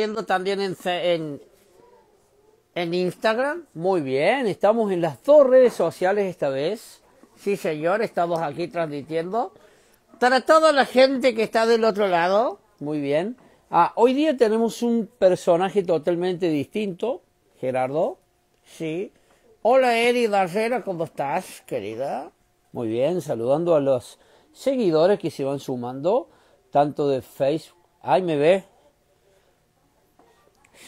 viendo también en, en, en Instagram. Muy bien, estamos en las dos redes sociales esta vez. Sí, señor, estamos aquí transmitiendo. Para toda la gente que está del otro lado, muy bien. Ah, hoy día tenemos un personaje totalmente distinto, Gerardo. Sí. Hola, Eri Darrera, ¿cómo estás, querida? Muy bien, saludando a los seguidores que se van sumando, tanto de Facebook. Ay, ¿me ve?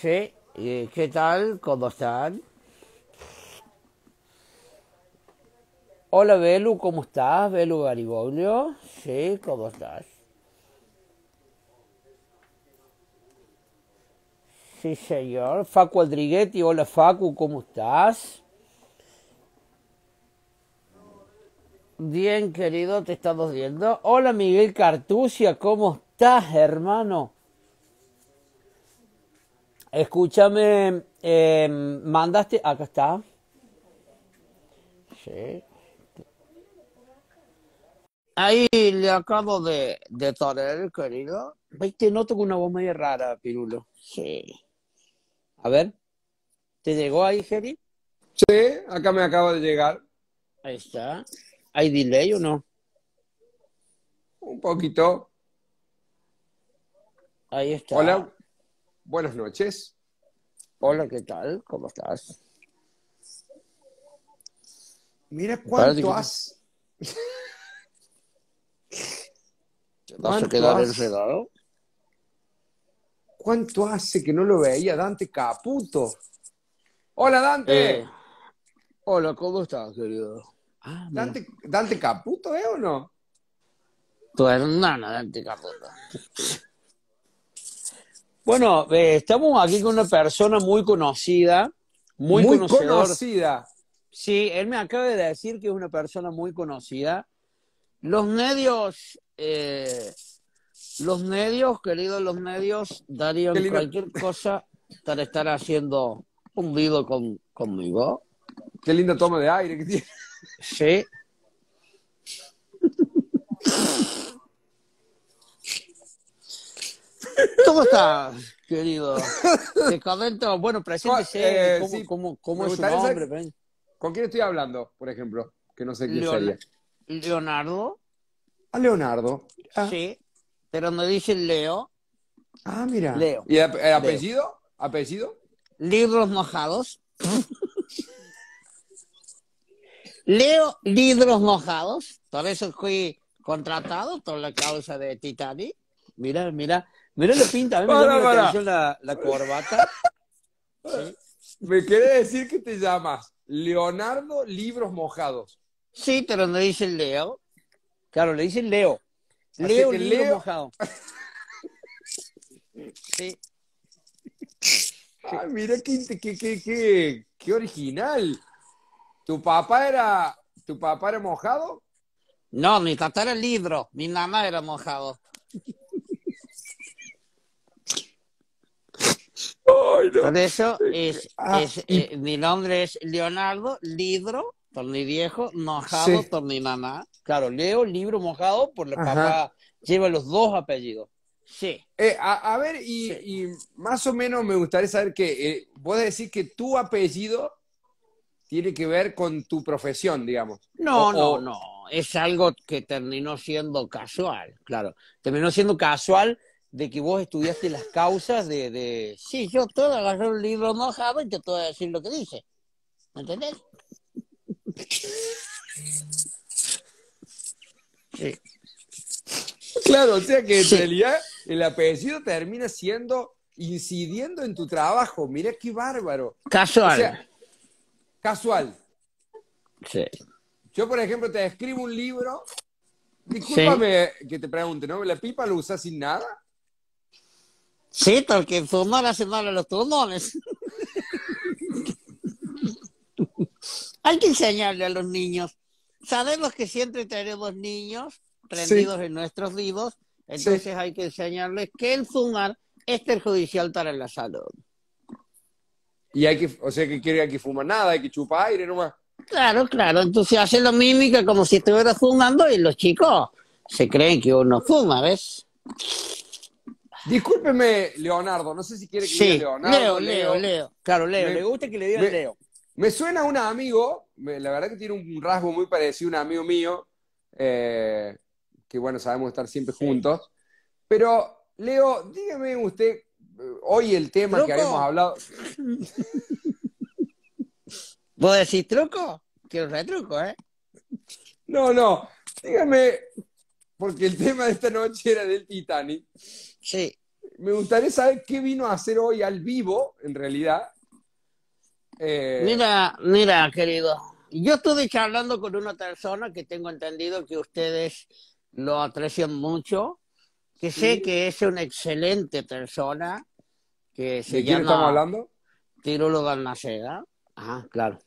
Sí. ¿Y ¿Qué tal? ¿Cómo están? Hola, Belu, ¿cómo estás? Belu Garibolio. Sí, ¿cómo estás? Sí, señor. Facu Aldriguetti, hola Facu, ¿cómo estás? Bien, querido, te estamos viendo. Hola Miguel Cartucia, ¿cómo estás, hermano? Escúchame, eh, mandaste, acá está. Sí. Ahí le acabo de, de traer, querido. Viste, noto con una voz medio rara, Pirulo. Sí. A ver, ¿te llegó ahí, Jerry? Sí, acá me acaba de llegar. Ahí está. ¿Hay delay o no? Un poquito. Ahí está. Hola, buenas noches. Hola, ¿qué tal? ¿Cómo estás? Mira cuánto has. ¿Te vas a ¿Cuánto quedar has- enredado? ¿Cuánto hace que no lo veía Dante Caputo? Hola Dante. Eh, hola, ¿cómo estás, querido? Ah. Dante, Dante Caputo, ¿eh o no? Tu hermana, Dante Caputo. Bueno, eh, estamos aquí con una persona muy conocida, muy, conocedor. conocida. Sí, él me acaba de decir que es una persona muy conocida. Los medios, eh, los medios, queridos, los medios darían cualquier cosa para estar haciendo un video con, conmigo. Qué linda toma de aire que tiene. Sí. ¿Cómo estás, querido? Te comento, bueno, preséntese, Eh, ¿cómo, sí, cómo- es su nombre? saber- ven? ¿Con quién estoy hablando, por ejemplo? Que no sé quién Leon- sería. Leonardo, A Leonardo. Ah, sí, pero me dice Leo, ah, mira. Leo. ¿Y ap- el apellido? ¿Apellido? libros mojados. Leo libros mojados, por eso fui contratado por la causa de Titanic. Mira, mira, mira la pinta, a mí me Para, llama la para. atención la, la corbata. Sí. Me quiere decir que te llamas Leonardo Libros Mojados. Sí, pero no dice Leo. Claro, le dicen Leo. Así Leo que libro Leo- mojado. Sí. Ah, mira qué, qué, qué, qué, qué original. ¿Tu papá era, tu papá era mojado? No, mi papá era libro, mi mamá era mojado. Ay, no. Por eso es, Ah, es, y- eh, mi nombre es Leonardo, libro, por mi viejo, mojado Sí. por mi mamá. Claro, Leo, libro mojado, por Ajá. papá lleva los dos apellidos. Sí. Eh, a, a ver, y, Sí. y más o menos me gustaría saber que eh, vos decís que tu apellido tiene que ver con tu profesión, digamos. No, O- no, o- no. Es algo que terminó siendo casual, claro. Terminó siendo casual de que vos estudiaste las causas de, de... Sí, yo todo agarré un libro mojado y te puedo decir lo que dice. ¿Me entendés? Sí. Claro, o sea que en Sí. realidad el apellido termina siendo, incidiendo en tu trabajo. Mira qué bárbaro. Casual. O sea, casual. sí. Yo, por ejemplo, te escribo un libro. Discúlpame que te pregunte, ¿no? ¿La pipa lo usas sin nada? Sí, porque fumar hace mal a los pulmones. Hay que enseñarle a los niños. Sabemos que siempre tenemos niños prendidos en nuestros vivos, entonces hay que enseñarles que el fumar es perjudicial para la salud. Y hay que, o sea, que quiere que fuma nada, hay que chupar aire nomás. Claro, claro, entonces hace la mímica como si estuviera fumando y los chicos se creen que uno fuma, ¿ves? Discúlpeme, Leonardo, no sé si quiere que Sí, diga Leonardo. Leo, Leo, Leo. Claro, Leo, Me- le gusta que le digan me- Leo. Me suena a un amigo, me- la verdad que tiene un rasgo muy parecido a un amigo mío, eh, que bueno, sabemos estar siempre Sí. juntos. Pero, Leo, dígame usted, eh, hoy el tema que habíamos hablado. ¿Vos decís truco? Que un retruco, ¿eh? No, no, dígame, porque el tema de esta noche era del Titanic. Sí. Me gustaría saber qué vino a hacer hoy al vivo, en realidad. Eh, Mira, mira, querido. Yo estuve charlando con una persona que tengo entendido que ustedes lo aprecian mucho, que sé Sí. que es una excelente persona, que se ¿De quién estamos hablando? Tirulo Balmaceda. Ajá, claro.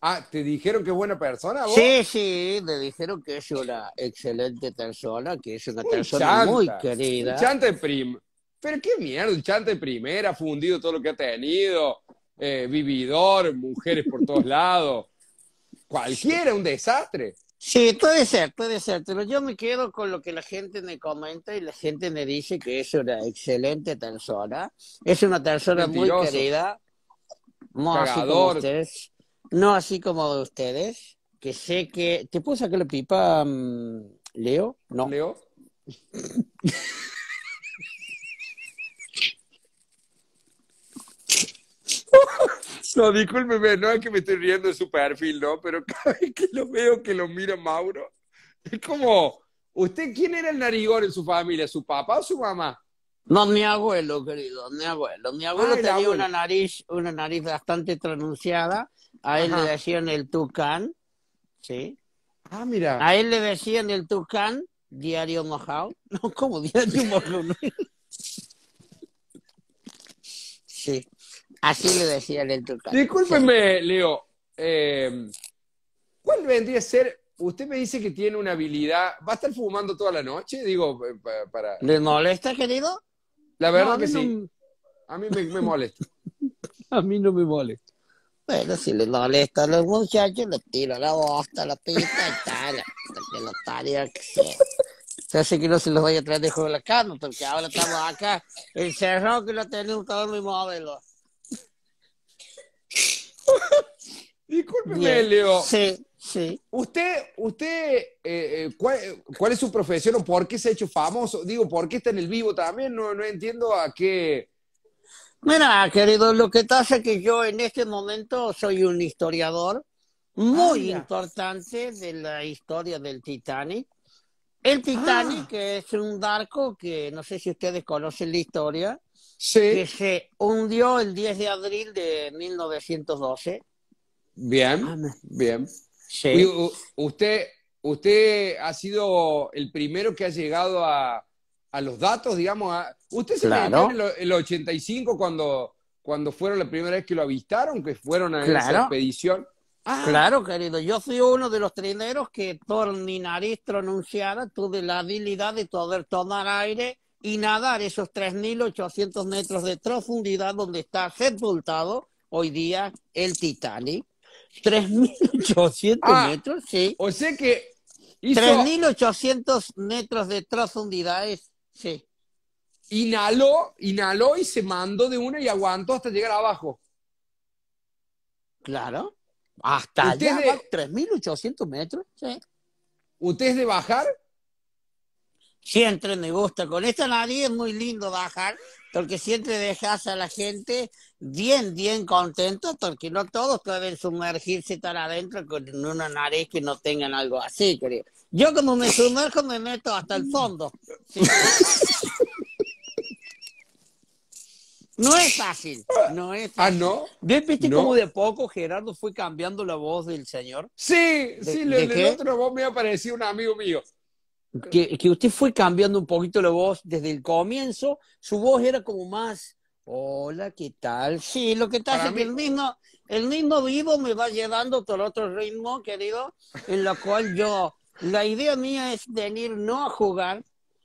Ah, ¿te dijeron que es buena persona vos? Sí, sí, le dijeron que es una excelente persona, que es una Un persona chanta, muy Un querida. chanta de prim... Pero qué mierda, un chanta de primera, fundido todo lo que ha tenido, eh, vividor, mujeres por todos lados. Cualquiera, un desastre. Sí, puede ser, puede ser, pero yo me quedo con lo que la gente me comenta y la gente me dice que es una excelente persona, es una persona muy querida, como Cagador. ustedes, no así como ustedes, que sé que... ¿Te puedo sacar la pipa, mm, Leo? No. Leo. No, discúlpeme, no es que me estoy riendo de su perfil, ¿no? Pero cada vez que lo veo que lo mira Mauro, es como, ¿usted quién era el narigón en su familia? ¿Su papá o su mamá? No, mi abuelo, querido, mi abuelo. Mi abuelo Ah, tenía abuelo. una nariz, una nariz bastante pronunciada, a él Ajá. le decían el tucán, ¿sí? Ah, mira. A él le decían el tucán, diario mojado. No, ¿cómo diario mojado? Sí, así le decían el tucán. Discúlpeme, Leo. eh, ¿Cuál vendría a ser? Usted me dice que tiene una habilidad. ¿Va a estar fumando toda la noche? Digo, eh, pa- para. ¿Le molesta, querido? La verdad No, que sí. no- A mí me, me molesta. a mí no me molesta. Bueno, si le molesta a los muchachos, le tiro la bosta, la pita y tal. hasta que lo tarea que sea. Se hace que no se los vaya a traer de juego la cama, porque ahora estamos acá encerrados que lo tenemos todo mi modelo. Discúlpeme, Bien. Leo. Sí, sí. Usted, usted, eh, eh, ¿cuál, cuál es su profesión o por qué se ha hecho famoso? Digo, ¿por qué está en el vivo también? No, no entiendo a qué. Mira, querido, lo que pasa es que yo en este momento soy un historiador muy mira. importante de la historia del Titanic. El Titanic, Ah. que es un barco que no sé si ustedes conocen la historia, Sí. que se hundió el 10 de abril de 1912. Bien, Ah, bien. Sí, usted, usted ha sido el primero que ha llegado a, a los datos, digamos. a- usted se Claro. en el, el 85 cuando, cuando fueron la primera vez que lo avistaron, que fueron a esa Claro. expedición. Ah, claro, querido. Yo fui uno de los trineros que por mi nariz pronunciada tuve la habilidad de poder tomar aire y nadar esos 3.800 metros de profundidad donde está sepultado hoy día el Titanic. 3.800 Ah. metros, sí. O sea que hizo, 3.800 metros de profundidad es, sí. inhaló, inhaló y se mandó de una y aguantó hasta llegar abajo. Claro. Hasta Usted allá, de- abajo, 3.800 metros, sí. ¿Usted es de bajar? Siempre me gusta. Con esta nariz es muy lindo bajar, porque siempre dejas a la gente bien, bien contento, porque no todos pueden sumergirse estar adentro con una nariz que no tengan algo así, querido. Yo como me sumerjo me meto hasta el fondo. Sí. No es fácil, no es Ah, fácil. ¿no? ¿Ves, ¿Viste No. cómo de a poco Gerardo fue cambiando la voz del señor? Sí, sí, ¿De- le- de el otro vos me ha parecido un amigo mío. que, que usted fue cambiando un poquito la voz desde el comienzo, su voz era como más, hola, ¿qué tal? Sí, lo que pasa es que el mismo, el mismo vivo me va llevando por otro ritmo, querido, en lo cual yo, la idea mía es venir no a jugar,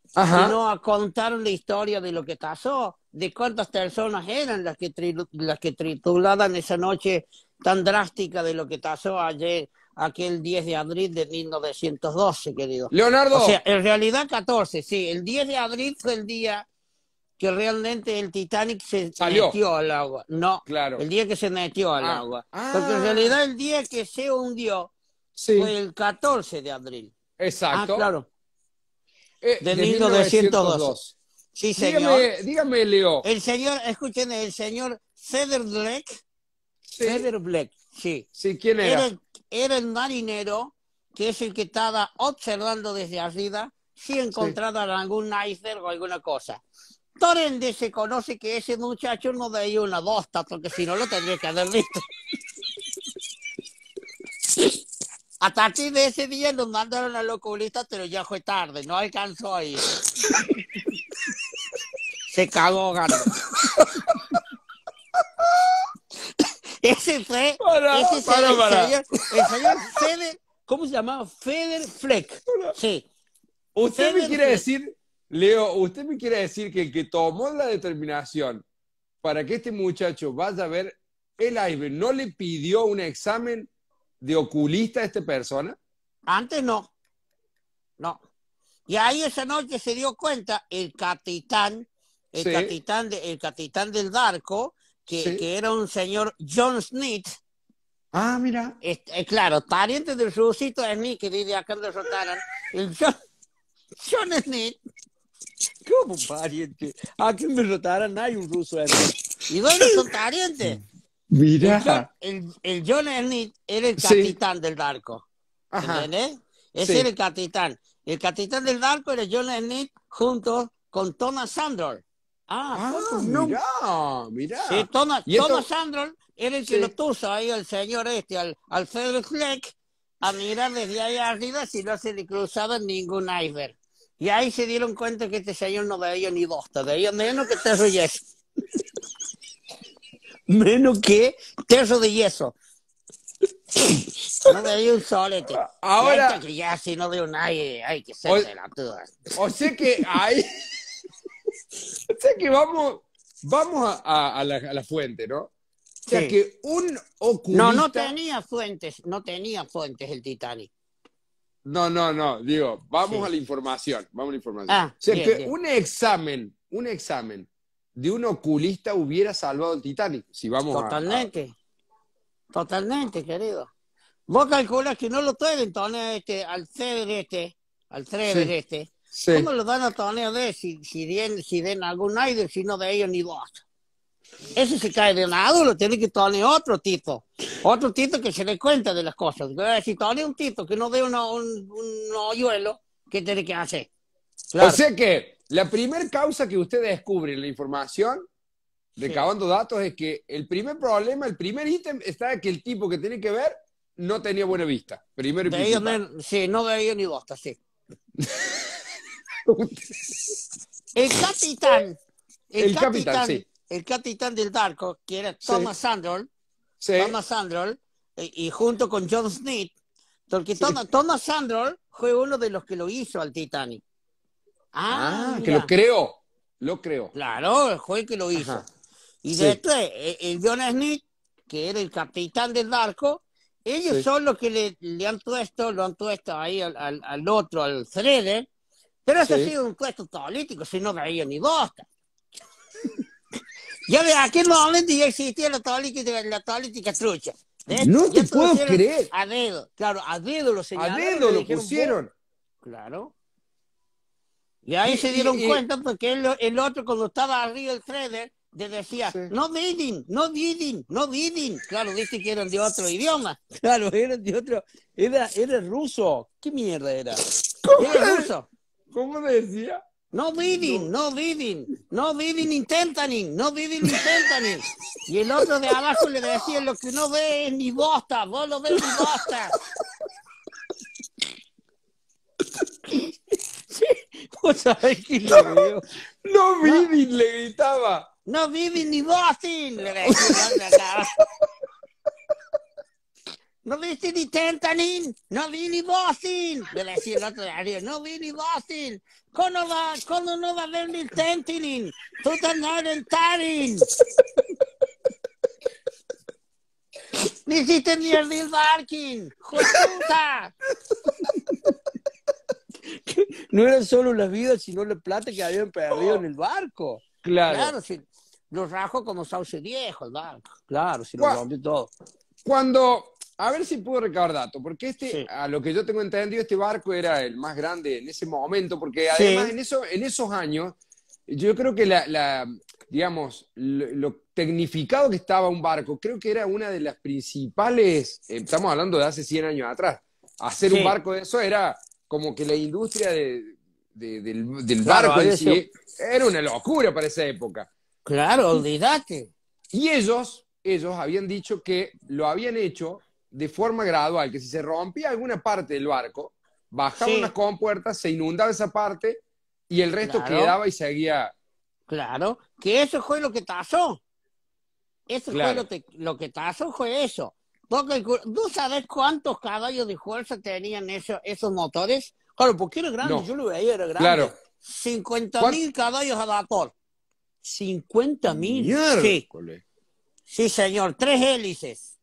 sino a contar la historia de lo que pasó, de cuántas personas eran las que, tri- las que titulaban esa noche tan drástica de lo que pasó ayer, aquel 10 de abril de 1912, querido. Leonardo, O sea, en realidad 14, sí. El 10 de abril fue el día que realmente el Titanic se Salió. metió al agua. No, Claro. el día que se metió al Ah. agua. Ah. Porque en realidad el día que se hundió Sí, fue el 14 de abril. exacto. Ah, claro. Eh, De 1902. Sí, señor. Dígame, dígame, Leo. El señor, escuchen, el señor Cedar Black, Sí, Cedar Black, sí. sí, ¿quién era? Era, el- era el marinero que es el que estaba observando desde arriba si encontraran algún iceberg o alguna cosa. Por ende, se conoce que ese muchacho no veía una bosta, porque si no lo tendría que haber visto. A partir de ese día nos mandaron al oculista, pero ya fue tarde, no alcanzó a ir. Se cagó, gato. Ese fue, Para, ese fue para, el, para. señor, el señor Feder, ¿cómo se llamaba? Feder Fleck. Sí. Usted me quiere Fleck. decir, Leo, usted me quiere decir que el que tomó la determinación para que este muchacho vaya a ver el iceberg no le pidió un examen de oculista a esta persona? Antes no. No. Y ahí esa noche se dio cuenta el capitán, el Sí. capitán, de- el capitán del barco, que, Sí. que era un señor John Smith, Ah, mira. este, claro, pariente del rusito Smith que vive acá en Rotaran. El John, John Smith. ¿Cómo pariente? Aquí en Rotaran hay un ruso Smith. ¿Y dónde son parientes? El Mira. el, el John Smith era el Sí. capitán del barco. ¿Entendés? Ese Sí. era el capitán. El capitán del barco era John Smith junto con Thomas Sandor. Ah, Ah, mira. Sí, Thomas, esto- Thomas Sandor era el que Sí. lo puso ahí al señor este, al, al Frederick Fleck, a mirar desde ahí arriba si no se le cruzaba ningún iceberg. Y ahí se dieron cuenta que este señor no veía ni bosta, veía menos que terro de yeso. menos que terro de yeso. No veía un solete. Ahora- hay que ya si no veo nadie, hay que ser pelotudo. O sea que ahí. o sea que vamos, vamos a, a- a la, a la fuente, ¿no? O sea Sí. que un oculista. No, no tenía fuentes, no tenía fuentes el Titanic. No, no, no, digo, vamos Sí. a la información, vamos a la información. Ah, o sea bien, que bien. un examen, un examen de un oculista hubiera salvado el Titanic. Si vamos a- Totalmente. Totalmente, querido. Vos calculas que no lo pueden poner este, al Ceder este, al Trever Sí. este. Sí. ¿Cómo lo van a poner de si, si, den, si den algún aire, si no de ellos ni dos? Ese se cae de lado, lo tiene que poner otro tipo. Otro tipo que se dé cuenta de las cosas. Eh, Si pone un tipo que no dé un, un hoyuelo, ¿qué tiene que hacer? Claro. O sea que la primera causa que usted descubre en la información, recabando datos, es que el primer problema, el primer ítem está que el tipo que tiene que ver no tenía buena vista. Primero y no- sí, no ellos ni bosta, sí. El capitán, el, El capitán, capitán, sí. el capitán del barco, que era Thomas Sandroll, Sí. Thomas Sandroll, eh, y junto con John Smith, porque Sí. Thomas, Thomas Sandroll fue uno de los que lo hizo al Titanic. Ah, que mira. lo creó. Lo creó. Claro, el que lo hizo. Ajá. Y Sí. después, eh, el John Smith, que era el capitán del barco, ellos Sí. son los que le, le han puesto, lo han puesto ahí al, al, al otro, al Freder, pero eso Sí. ha sido un puesto político, si no veía ni bosta. ya de aquel momento ya existía la política, la política trucha. ¿eh? No te puedo creer. A dedo, claro, a dedo lo A señalaron. dedo y lo pusieron. Claro. Y ahí Y- se dieron y- cuenta porque el, el otro cuando estaba arriba el trader le decía, Sí. no bidding, no bidding, no bidding. Claro, viste que eran de otro idioma. Claro, eran de otro, era, era ruso. ¿Qué mierda era? Era ruso. ¿Cómo decía? No bidding, no bidding, no bidding intentaning, no bidding intentaning. Y el otro de abajo le decía, lo que no ves ni bosta, vos lo ves ni bosta. Sí, vos sabés que lo veo. No, Vivi le gritaba. No viven ni Boston, le. No viste ni Tentanin, no vi ni Boston, le decía el otro arriba, no vi ni Boston. ¿Cómo va, cómo no va a ver ni Tentanin? Tú no en Tarin. Hiciste ni el Bill Barkin, No eran solo las vidas, sino la plata que habían perdido en el barco. Claro. Claro, si lo rajo como sauce viejo el barco. Claro, si lo rompió todo. Cuando, a ver si puedo recabar datos, porque este, Sí. a lo que yo tengo entendido, este barco era el más grande en ese momento, porque Sí. además en, eso, en esos años, yo creo que la, la, digamos, lo, lo tecnificado que estaba un barco, creo que era una de las principales, eh, estamos hablando de hace 100 años atrás, hacer Sí. un barco de eso era como que la industria de- de- del, del Claro, barco en había sí era una locura para esa época. Claro, olvídate. Y ellos, ellos habían dicho que lo habían hecho de forma gradual, que si se rompía alguna parte del barco, bajaban Sí. unas compuertas, se inundaba esa parte y el resto Claro. quedaba y seguía. Claro, que eso fue lo que pasó. Eso Claro. fue lo que, lo que pasó, fue eso. ¿Tú, calcul- ¿Tú sabes cuántos caballos de fuerza tenían esos, esos motores? Claro, porque era grande, No. yo lo veía, era grande. Claro. 50 mil caballos a vapor. 50 mil. Sí, sí, señor. Tres hélices.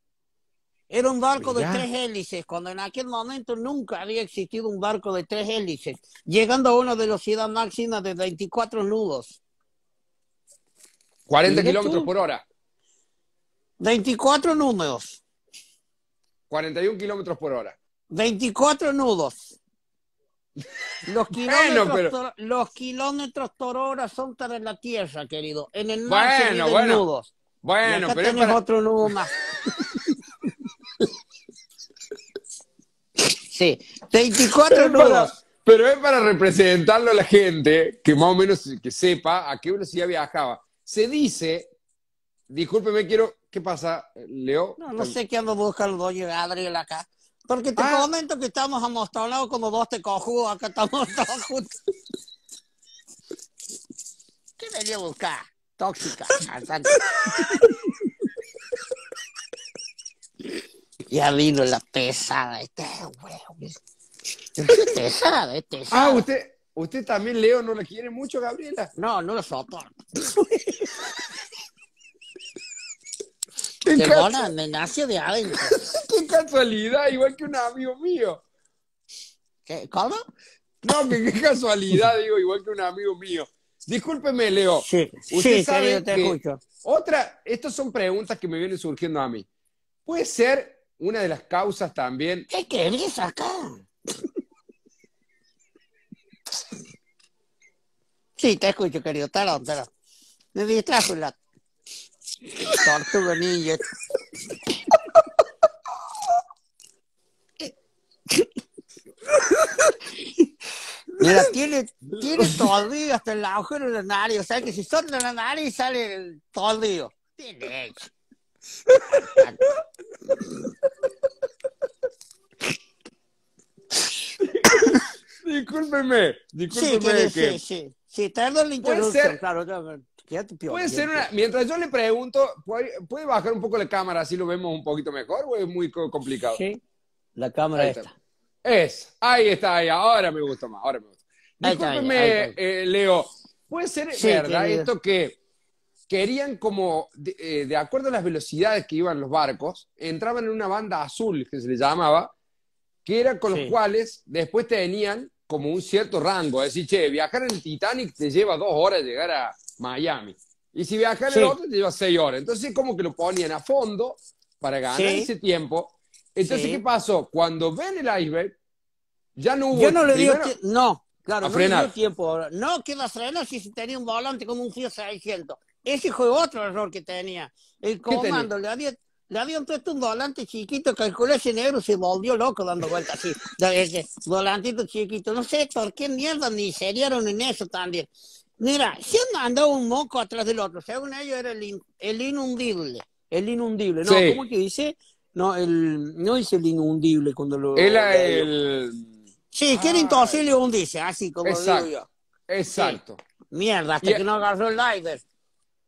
Era un barco Mirá. de tres hélices, cuando en aquel momento nunca había existido un barco de tres hélices, llegando a una velocidad máxima de 24 nudos. 40 Mira kilómetros por hora, 24 números. 41 kilómetros por hora. 24 nudos. Los kilómetros, pero- los kilómetros por hora son para la Tierra, querido. En el mar se Bueno, miden bueno. nudos. Y Bueno, acá pero es tenés para, otro nudo más. sí, 24 es para- nudos. pero es para representarlo a la gente, que más o menos que sepa a qué velocidad viajaba. Se dice, discúlpeme, quiero, ¿qué pasa, Leo? No, no sé qué ando buscando doña Gabriel acá. Porque te Ah. comento que estamos amostonados como dos te cojudos, acá estamos todos juntos. ¿Qué venía a buscar? Tóxica. ya vino la pesada. Este huevo. Es pesada, es pesada. Ah, usted, usted también, Leo, no la quiere mucho, Gabriela. No, no lo soporto. Qué, Te ca- bona, me nació de adentro. qué casualidad, igual que un amigo mío. ¿Qué? ¿Cómo? No, que qué casualidad, digo, igual que un amigo mío. Discúlpeme, Leo. Sí, Usted sí, sabe querido, te que- escucho. Otra, estas son preguntas que me vienen surgiendo a mí. ¿Puede ser una de las causas también? ¿Qué querés acá? Sí, te escucho, querido. Tarón, tarón. Me distrajo la tortuga ninja. Mira, tiene, tiene todavía hasta el agujero de la nariz. O sea que si solta la nariz sale el todío. Tiene hecho. Discúlpeme, Sí, discúlpeme querido, que sí, sí. Sí, perdón la Puede interrupción, ser- claro. piola, puede ser una. Mientras yo le pregunto, ¿puede, puede bajar un poco la cámara así lo vemos un poquito mejor o es muy co- complicado? Sí, la cámara Ahí esta. está. Es, ahí está, ahí, ahora me gusta más, ahora me gusta. Ahí está, Discúlpeme, ahí está. eh, Leo, ¿puede ser Sí, verdad querido. esto que querían como, de, eh, de acuerdo a las velocidades que iban los barcos, entraban en una banda azul, que se le llamaba, que era con Sí. los cuales después tenían como un cierto rango, es decir, che, viajar en el Titanic te lleva dos horas llegar a Miami, y si viajar en Sí. el otro te lleva seis horas, entonces como que lo ponían a fondo para ganar Sí. ese tiempo. Entonces, Sí. ¿qué pasó? Cuando ven el iceberg, ya no hubo... Yo no le digo que. No, claro, no le frenar. dio tiempo ahora. No, que va a frenar si se tenía un volante como un Fiat 600. Ese fue otro error que tenía. El tenía? comando le había, le habían puesto un volante chiquito, calculé ese negro se volvió loco dando vueltas así. ese volantito chiquito. No sé por qué mierda ni se dieron en eso también. Mira, se mandó un moco atrás del otro. Según ellos era el, in- el inundible. El inundible. No, Sí. ¿cómo que dice? No, el, no dice el inundible cuando lo. Era el... Sí, que era Ah. imposible hundirse, así como Exacto. digo yo. Exacto. Mierda, hasta Y- que no agarró el Lider.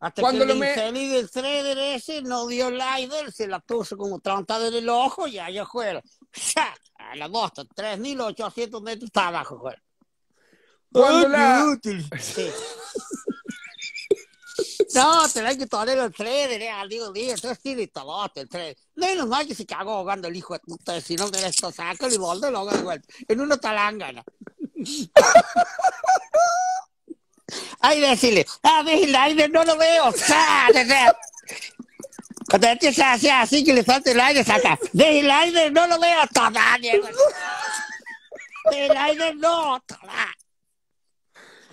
Hasta Cuando que el lo me- infeliz del trader ese no dio Lider, se la puso como trontada en el ojo y allá fuera. ¡Sha! A la bosta, 3.800 metros está abajo, fuera. Cuando ¡Ah, la- útil! Sí. No, tenés que toler el trader, eh, al digo, digo, entonces tiene todo el trader. Menos mal que se cagó ahogando el hijo de puta, si no tenés esto, sácalo y volve luego de vuelta. En una talangana. Hay que decirle, ah, ve el aire, no lo veo. ¡sa! Cuando empieza a hacer así que le falta el aire, saca. El aire, no lo veo. Toda, el aire, no. Toda.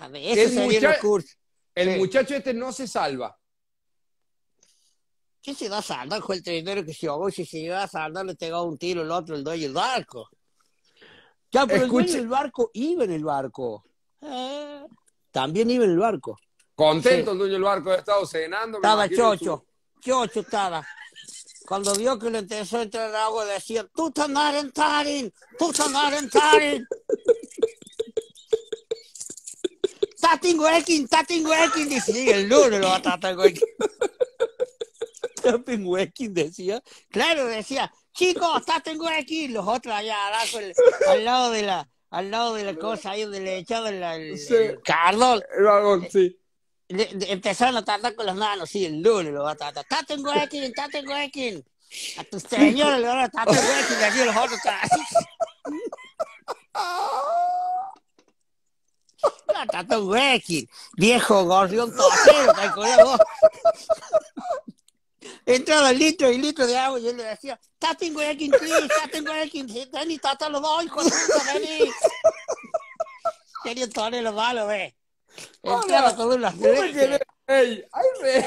A ver, El ese sería mucha- el curso. El Sí. muchacho este no se salva. ¿Qué se va a salvar con el trinero que se ahogó? Si se iba a salvar, le pegaba un tiro el otro, el dueño del barco. Ya, pero el Escuche- dueño del barco iba en el barco. Eh, también iba en el barco. Contento Sí. el dueño del barco, ha estado cenando. Estaba chocho, chocho estaba. Cuando vio que le empezó a entrar agua, decía, tú estás en tarin, tú estás en tarin. Tatin Wekin, Tatin dice, sí, el lunes lo va a Tatin Wekin. Tatin Wekin decía, claro, decía, chicos, Tatin Wekin, los otros allá abajo, al lado de la, al lado de la cosa ahí donde le echaban la- el, Sí. el cardón, El vagón, sí. le- de- empezaron a tratar con las manos, sí, el lunes lo va a tratar. Taten Wekin, Taten Wekin. A tu señora le van a Taten Wekin, y así los otros así. Taten Wekin, viejo gorrión tosero, calculá vos. Entraba litro y litro de agua y él le decía, Taten Wekin, please, Taten Wekin, vení, tata los dos, hijo de puta, vení. Quería torner lo malo, ve. Entraba con. Ey, hay, re...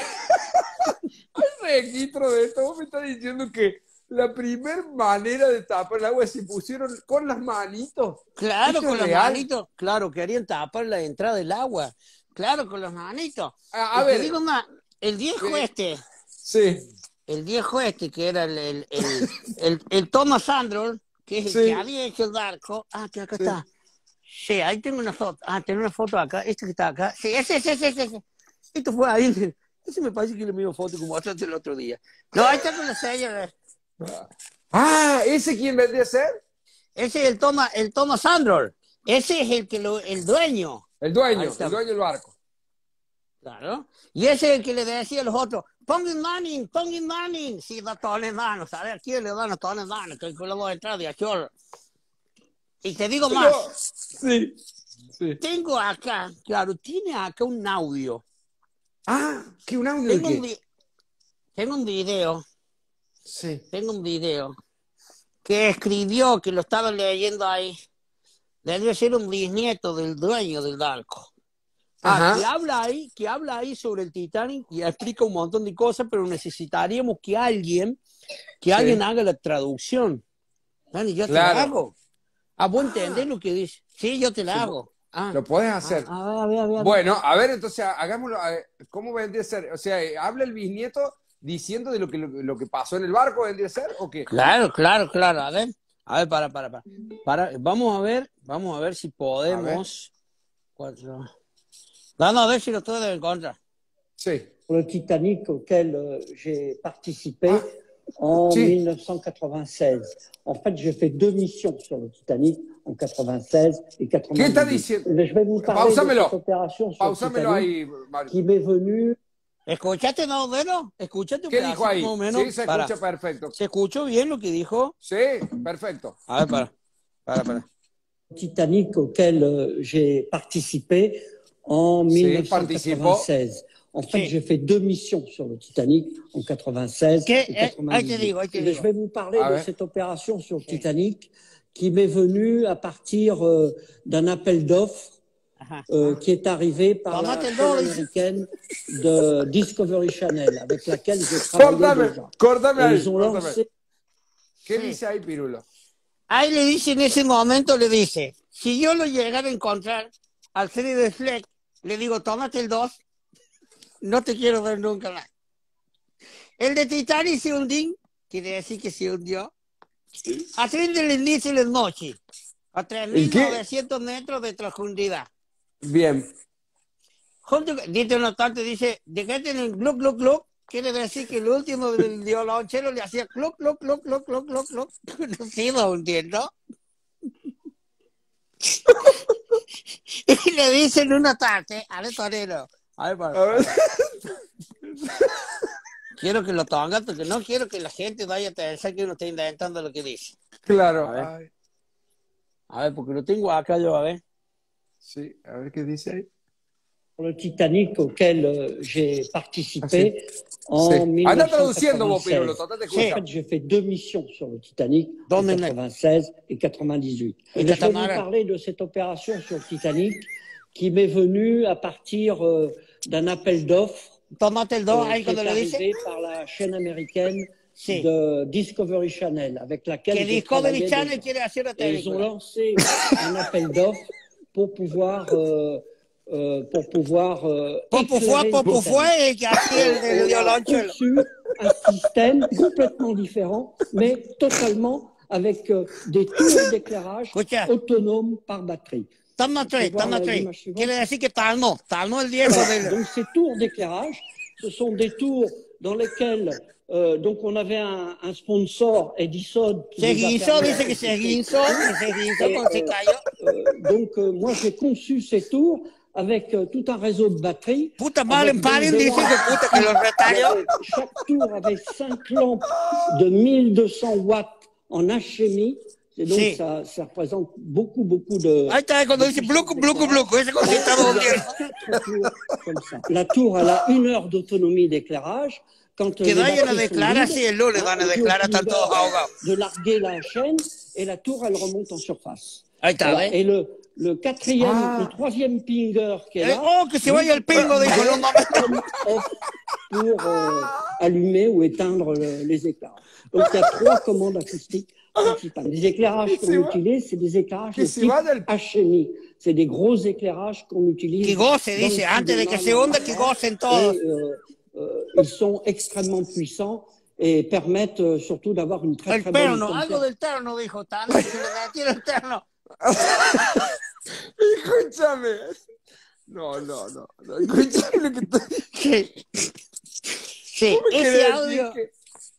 hay registro de esto. Vos me estás diciendo que la primer manera de tapar el agua se pusieron con las manitos. Claro, ¿Eso con las manitos. Claro, querían tapar la entrada del agua. Claro, con las manitos. A, ver, digo más, el viejo Sí. este, sí, el viejo este, que era el, el, el, el, el Thomas Sandroll, que es el Sí. que había hecho el barco. Ah, que acá Sí. está. Sí, ahí tengo una foto. Ah, tengo una foto acá. Este que está acá. Sí, ese, ese, ese, ese. Esto fue ahí. Ese me parece que es la misma foto que mostraste el otro día. No, ahí está con la sella. Ah, ¿ese quién vendría a ser? Ese es el Thomas, el Thomas Sandroll. Ese es el que lo, el dueño. El dueño, el dueño del barco. Claro. Y ese es el que le decía a los otros, pongan Manning, pongan Manning. Sí, da manos. A ver, ¿quién le dan a las manos? Que lo voy a entrar de achor. Y te digo más, sí, sí. tengo acá, claro, tiene acá un audio. Ah, ¿qué un audio Tengo un, qué? vi- tengo un video, Sí. tengo un video que escribió, que lo estaba leyendo ahí. Debe ser un bisnieto del dueño del barco. Ah, que habla ahí, que habla ahí sobre el Titanic y explica un montón de cosas, pero necesitaríamos que alguien, que Sí. alguien haga la traducción. Dani, yo te la hago. ¿A vos entendés lo que dice? Sí, yo te la hago. Ah, Lo puedes hacer. ah, a ver, a ver, a ver. Bueno, a ver, entonces hagámoslo. ¿Cómo vendría a ser? O sea, ¿habla el bisnieto diciendo de lo que, lo, lo que pasó en el barco, vendría a ser? ¿O qué? Claro, claro, claro. A ver, a ver, para, para, para. para vamos a ver, vamos a ver si podemos. Cuatro. Vamos a ver si lo puedo encontrar. Sí. pour le Titanic auquel euh, j'ai participé Ah. en Si. 1996. En fait, j'ai fait deux missions sur le Titanic en 96 et 98. ¿Qué está diciendo? Mais je vais vous parler de cette opération sur Pausámelo le Titanic ahí, qui m'est venue ¿Escuchaste más o menos? ¿Escuchaste un ¿Qué dijo ahí? más o menos? Sí, se Para. escucha perfecto. ¿Se escuchó bien lo que dijo? Sí, perfecto. A ver, para. Para, para. Titanic auquel euh, j'ai participé en Si, 1996. En fait, j'ai fait deux missions sur le Titanic en 96 Que- et eh, ahí te 98. digo, ahí te Mais digo. je vais vous parler Ah de cette opération sur le Titanic qui m'est venue à partir euh, d'un appel d'offres Ajá. euh, qui est arrivé par la chaîne américaine de Discovery Channel, avec laquelle j'ai travaillé Córtame, déjà. ils ont lancé ¿Qué Sí. dice ahí, le dice en ese momento, le dice, si yo lo llegara a encontrar al serie de Fleck, le digo, tómate el 2, no te quiero ver nunca más. El de Titanic se hundió, quiere decir que se hundió, a tren del noche, a ¿Y qué? 3.900 metros de profundidad. Bien. Junto, dice una parte, dice, de que tienen gluc, gluc, gluc, quiere decir que el último del violonchelo le hacía gluc, gluc, gluc, gluc, gluc, gluc, gluc, no se iba hundiendo. Y le dicen una parte, a ver, torero, a ver, para- quiero que lo pongas porque no quiero que la gente vaya a pensar que uno está inventando lo que dice. Claro. A ver. Ay, A ver, porque lo tengo acá yo, a ver. sí, a ver qué dice ahí. Le Titanic auquel euh, j'ai participé en Sí. Anda 1996. traduciendo vos, Pirulo, total te En fait, j'ai fait deux missions sur le Titanic, en ¿Dónde? 96 et 98. Et je vais vous parler de cette opération sur le Titanic qui m'est venue à partir euh, d'un appel d'offres euh, arrivé par la chaîne américaine Sí. de Discovery Channel, avec laquelle Que Discovery Channel quiere hacer ils ont lancé un appel d'offres pour pouvoir euh, euh, pour pouvoir euh, Popo fue, éclairer le Popo Titanic. fue, y que así el de On a Violonchelo. conçu un système complètement différent, mais totalement avec euh, des tours d'éclairage Escucha. autonomes par batterie. Toma tres, Igual toma la tres. image suivante. Quiere decir que talmó, talmó el viejo Voilà. del... Donc ces tours d'éclairage, ce sont des tours dans lesquels euh, donc on avait un, un sponsor, Edison, qui Se nous a guinzó, permis- dice que se guinzó, que se guinzó cuando se cayó. Euh, donc euh, moi j'ai conçu ces tours avec euh, tout un réseau de batteries. Puta madre, paren, que puta que los Chaque tour avait cinq lampes de 1200 watts en HMI. Et donc, Sí. ça, ça représente beaucoup, beaucoup de. Ahí está cuando dice bluco, bluco, bluco. Ese cosa está Il y hundiendo. a quatre tours comme ça. La tour, elle a une heure d'autonomie d'éclairage. Quand euh, Que vayan a declarar vides, si el lunes van a on declarar. De larguer la chaîne et la tour, elle remonte en surface. Está, Voilà. ¿ves? Et le, le quatrième, Ah. le troisième pinger qui est Eh, là. Oh, que se vaya el pingo, dijo. No mames. comme off pour euh, allumer ou éteindre le- les éclairages. Donc il y a trois commandes acoustiques principales. Les éclairages qu'on utilise, c'est des éclairages de type el- HMI. C'est des gros éclairages qu'on utilise. Goce, dans dice. le Antes de que se hunda, que gocen todos. Euh, euh, ils sont extrêmement puissants et permettent euh, surtout d'avoir une très El très bonne perno, algo del terno, dijo. Tan, se le metió el terno. Escúchame. No, no, no. no. Escúchame lo que estoy. Sí. Sí, ¿Cómo me ese audio, que-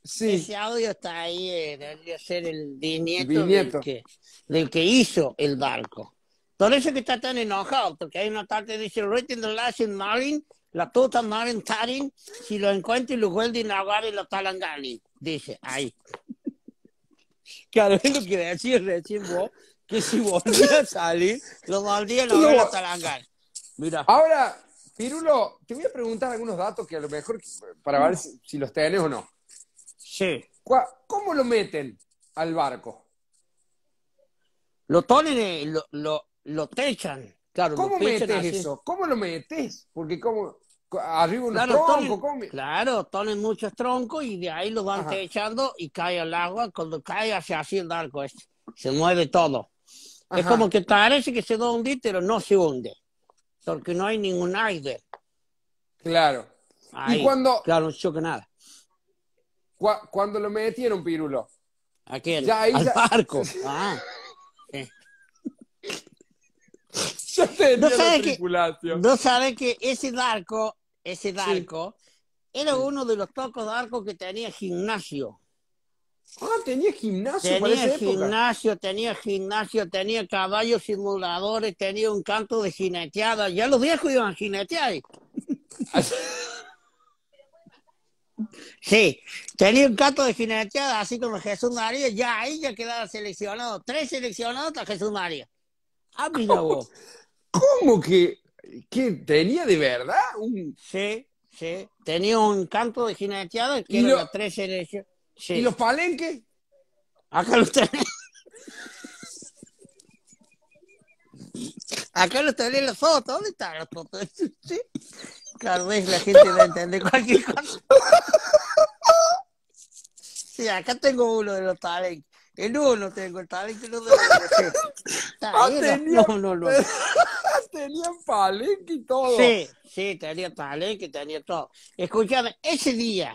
Sí. ese audio está ahí, eh, debería ser el bisnieto, Bisnieto. Del, que, del que hizo el barco. Por eso que está tan enojado, porque hay una parte que dice, written the last in Marine, la tota Marine Tarin, si lo encuentro y lo vuelve a en la Talangani. Dice, ahí. Claro, es lo que decía recién vos, que si volvía a salir, lo volvía a Talangani. Mira. Ahora, Pirulo, te voy a preguntar algunos datos que a lo mejor para ver si, si los tenés o no. Sí. ¿Cómo lo meten al barco? Lo ponen, lo, lo, lo techan. Claro, ¿Cómo lo techan metes así. eso? ¿Cómo lo metes? Porque como arriba unos Claro, troncos, ponen, ¿cómo me- claro, ponen muchos troncos y de ahí lo van Ajá. techando y cae al agua. Cuando cae hace así el barco este. Se mueve todo. Es como que parece que se va a hundir, pero no se hunde. Porque no hay ningún aire. Claro. Ahí. Y cuando, Claro, no choca nada. cua- cuando lo metieron, Pirulo, ¿A quién? Ya, Al ya- barco. Ah. ya tenía No la sabes que-. No sabes que ese barco, ese barco, era uno de los pocos barcos que tenía gimnasio. Ah, tenía gimnasio para Tenía época. gimnasio, tenía gimnasio, tenía caballos simuladores, tenía un canto de jineteada. Ya los viejos iban a jinetear. Sí, tenía un canto de jineteada, así como Jesús María. Ya ahí ya quedaba seleccionado. Tres seleccionados hasta Jesús María. Ah, mira vos. ¿Cómo que, que tenía de verdad un... Sí, sí. Tenía un canto de jineteada que ¿Y lo- las tres selecciones. Sí. ¿Y los palenques? Acá lo tenés. Acá lo tenés en la foto. ¿Dónde está la foto? ¿Sí? Ves, la gente va a entender cualquier cosa. Sí, acá tengo uno de los talentos. El uno tengo, el talento no tengo. Sí. Está Ah, tenía- No, no, no. Tenían palenque y todo. Sí, sí, tenía talento, tenía todo. Escúchame, ese día,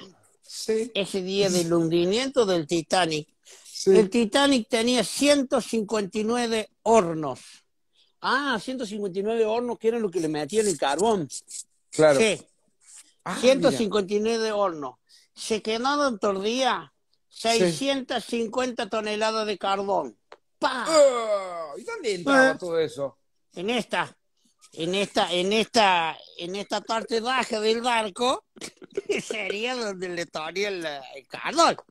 Sí, ese día del hundimiento del Titanic, sí. El Titanic tenía 159 hornos. Ah, 159 hornos que eran lo que le metían el carbón. Claro. Sí, Ah, mira. 159 hornos. Se quedaron por día 650 toneladas de carbón. ¡Pa! Ah, ¿Y dónde entraba Ah. todo eso? En esta, en esta, en esta, en esta parte baja del barco sería donde le tomaría el, el. Claro.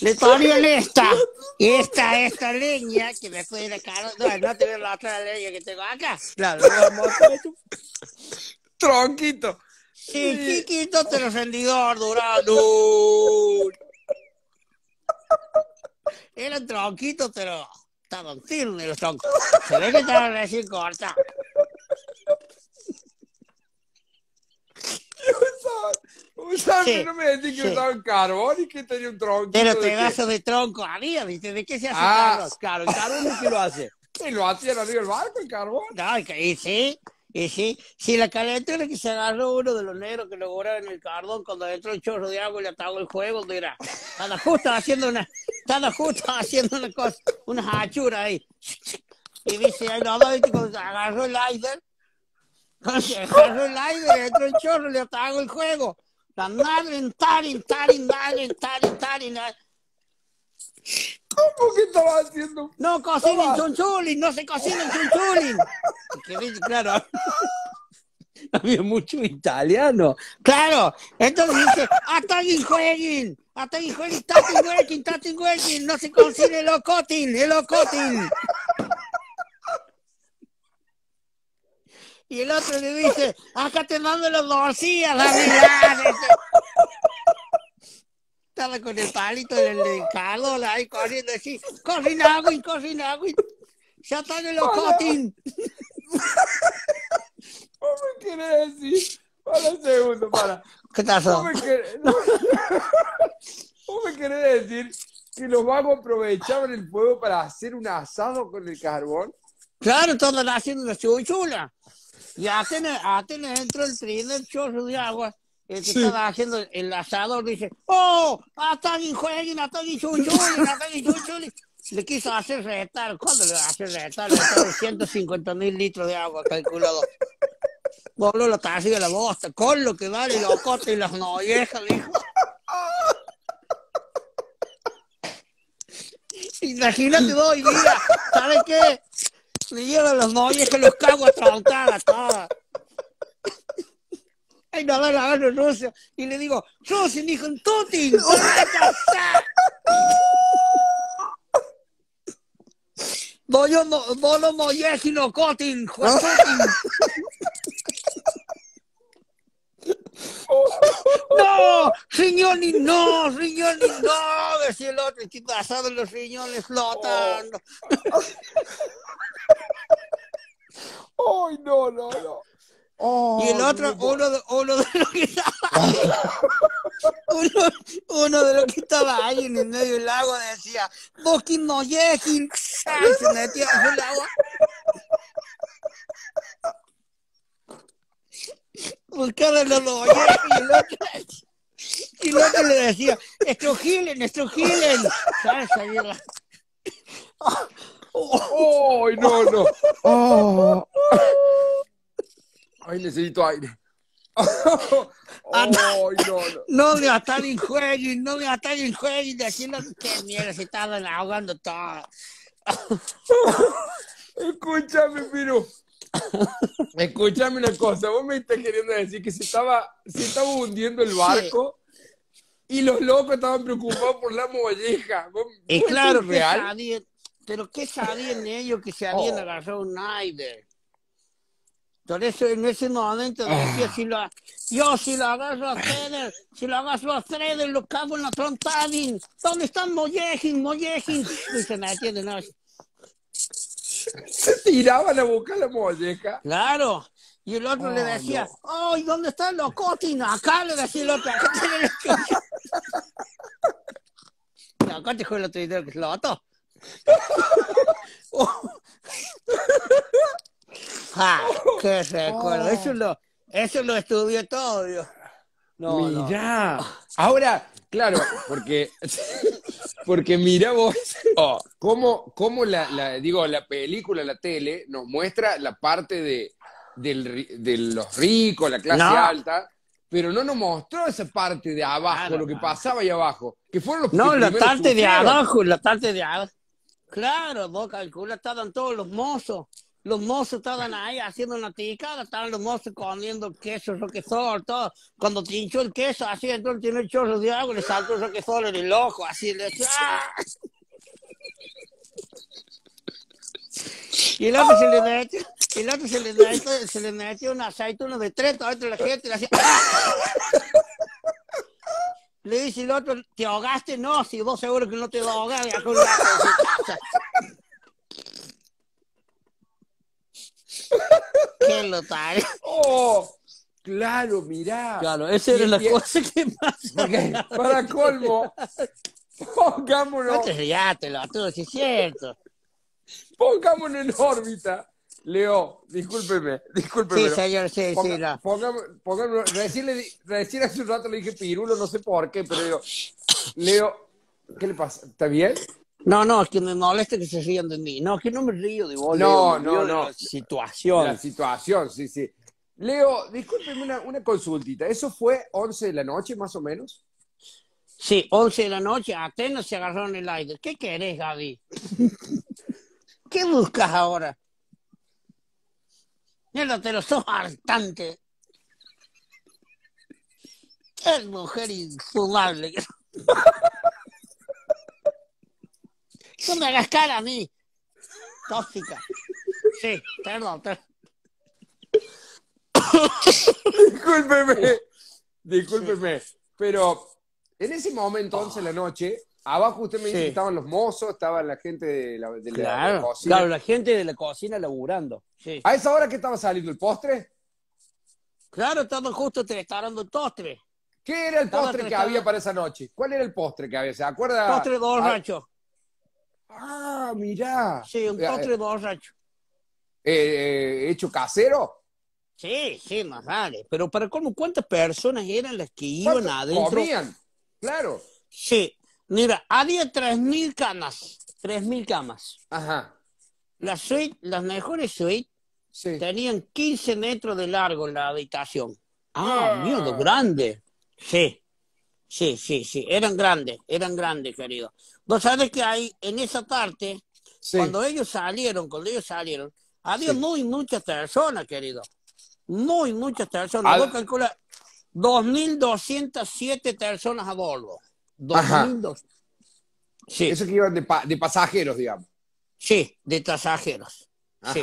le ponían esta, esta, esta leña, que después era caro, no, no te veo la otra leña que tengo acá. Claro, un- Tronquito. Sí, chiquito, pero rendidor, durando. Eran tronquitos, pero estaban firmes los troncos. Se ve que estaban recién cortados. Usaban, Sí, no me decís que sí. usaban carbón y que tenía un tronquito. Pero de pedazos de tronco arriba, ¿viste? ¿De qué se hace Ah. carros? Claro, el carbón es que lo hace. ¿Y lo hacían arriba del barco, el carbón? No, y, y sí, y sí. Si la calentura que se agarró uno de los negros que lo cobraron en el cardón cuando entró el chorro de agua y le atagó el juego, mira, estaba justo haciendo una, estaba justo haciendo una cosa, una hachura ahí. Y dice, ahí no, agarró el aider, agarró el aider, entró el chorro y le atagó el juego. La madre, tarin, tarin, tarin, tarin, tarin, tarin. ¿Cómo que estaba haciendo? No cocinen chunchulin, no se cocinen viste, claro, había mucho italiano. Claro, entonces dice, atagin jueguen, atagin jueguen, tatin huequin, tatin huequin, no se cocine el ocotin, el ocotin. Y el otro le dice, acá te mando los bolsillas, la mirada. Estaba con el palito del del calor ahí corriendo así, corrin agua, corrin agua. Ya está en el ocotin. ¿Cómo me querés decir? Para un segundo, para. ¿Qué pasó? ¿Cómo me querés, ¿Cómo me querés decir que los vagos aprovechaban el fuego para hacer un asado con el carbón? Claro, estaban haciendo una chuchula. Y apenas, apenas entró el primer chorro de agua, el que estaba haciendo el asador dice, ¡Oh! ¡Atagin jueguen, atagin chunchulin, atagin chunchulin! Le quiso hacer retar. ¿Cuándo le va a hacer retar? Le echó 150 mil litros de agua calculado. Voló la taza de la bosta, con lo que vale los cotes y las mollejas, dijo. Imagínate hoy día, ¿sabes qué? Me llevan los mollejas, los cago a troncar todas. Ay, no, la agarro Rusia y le digo, Rusia, dijo, Tutin, Voy a mo- voy a mollejas y no cotin. No, riñones, no, riñones, no, decía el otro, estoy pasado los riñones flotando. ¡Ay, no, no, no! Oh, Y el otro, no. uno de, uno de los que estaba uno, uno de los que estaba ahí en el medio del lago decía, Bokin Mollekin, Ay, se metía en el agua. Buscaba los mollejas y el otro, y el otro le decía, estrugilen, estrugilen. ¿Sabes? Ahí la- ¡Ay, no, no! Oh. ¡Ay, necesito aire! ¡Ay, no, no! No me atan en juego, no me atan en juego, diciendo que mierda, se estaban ahogando todos. Escúchame, pero. Escúchame una cosa. Vos me estás queriendo decir que se estaba, se estaba hundiendo el barco y los locos estaban preocupados por la molleja. ¿Vos- Y vos claro, esto ¿qué es real? sabían? Pero ¿qué sabían ellos que se habían Oh. agarrado un aire? Por eso en ese momento Ah. decía, si lo, yo si lo agarro a ustedes, si lo agarro a ustedes, lo cago en la trontadin. ¿Dónde están Mollejin, Mollejin? Y se metían de nuevo. Se tiraban a buscar la molleja. Claro. Y el otro le Oh, decía, ¡ay, ¿dónde está el locotin? Acá le decía el otro, acá tiene el locotin. No, acá te el otro video que se lo mató. ah, qué recuerdo. Eso lo, eso lo estudié todo, Dios. No, no. Mirá. Ahora, claro, porque, porque mira vos oh, cómo, cómo la, la- digo, la película, la tele, nos muestra la parte de, del de los ricos, la clase No. alta, pero no nos mostró esa parte de abajo, Claro, lo que pasaba ahí abajo, que fueron los No, que la parte de abajo, la parte de abajo. Claro, vos calculas, estaban todos los mozos. Los mozos estaban ahí haciendo una ticada, estaban los mozos comiendo queso, roquefort, todo. Cuando tinchó el queso, así entonces tiene el chorro de agua, le saltó el roquefort en el ojo, así le ¡ah! Y el otro se le metió, el otro se le metió, se le metió una aceituna de tres, a la gente le hacía, ¡ah! Le dice el otro, ¿te ahogaste? No, si vos seguro que no te vas a ahogar, ya con la Qué lo tal. ¡Oh! Claro, mirá. Claro, esa era la cosa que más. Porque, para colmo, pongámonos, No te riátelo, tú, sí es cierto. pongámonos en órbita. Leo, discúlpeme, discúlpeme. Sí, señor, sí, Ponga- sí. no. pongámonos- recién, le recién hace un rato le dije pirulo, no sé por qué, pero digo, Leo, ¿qué le pasa? ¿Está bien? No, no, es que me molesta que se rían de mí. No, es que no me río de vos. No, Leo, no, no. La situación. La situación, sí, sí. Leo, discúlpeme una, una consultita. ¿Eso fue 11 de la noche, más o menos? Sí, 11 de la noche, Atenas se agarraron el aire. ¿Qué querés, Gaby? ¿Qué buscas ahora? Mierda, te lo sos hartante. Qué mujer infumable. No me hagas cara a mí. Tóxica. Sí, perdón, perdón. Discúlpeme, discúlpeme. Pero en ese momento, 11 de la noche, abajo usted me dice Sí. que estaban los mozos, estaba la gente de la, de la- cocina. claro, la gente de la cocina laburando. Sí. ¿A esa hora que estaba saliendo el postre? Claro, estamos justo te dando el postre. ¿Qué era el Estaba postre que había para esa noche? ¿Cuál era el postre que había? ¿Se acuerda? Postre de borracho. Ah, mirá. Sí, un Eh, postre de borracho. eh, eh, ¿Hecho casero? Sí, sí, más vale. Pero para cómo, ¿cuántas personas eran las que iban ¿Cuánto adentro? Comían, claro. Sí, mira, había 3.000 camas. 3.000 camas. Ajá, Las suite, las mejores suites sí. tenían 15 metros de largo en la habitación. Ah, Ah. miedo, grande. Sí, sí, sí, sí, eran grandes, eran grandes, querido. Vos sabés que ahí, en esa parte, sí. cuando ellos salieron, cuando ellos salieron, había Sí. muy muchas personas, querido. Muy muchas personas. Al- Vos calcula 2.207 personas a bordo. Ajá. 2.200. Sí, Eso que iban de, pa- de pasajeros, digamos. sí, de pasajeros. Sí.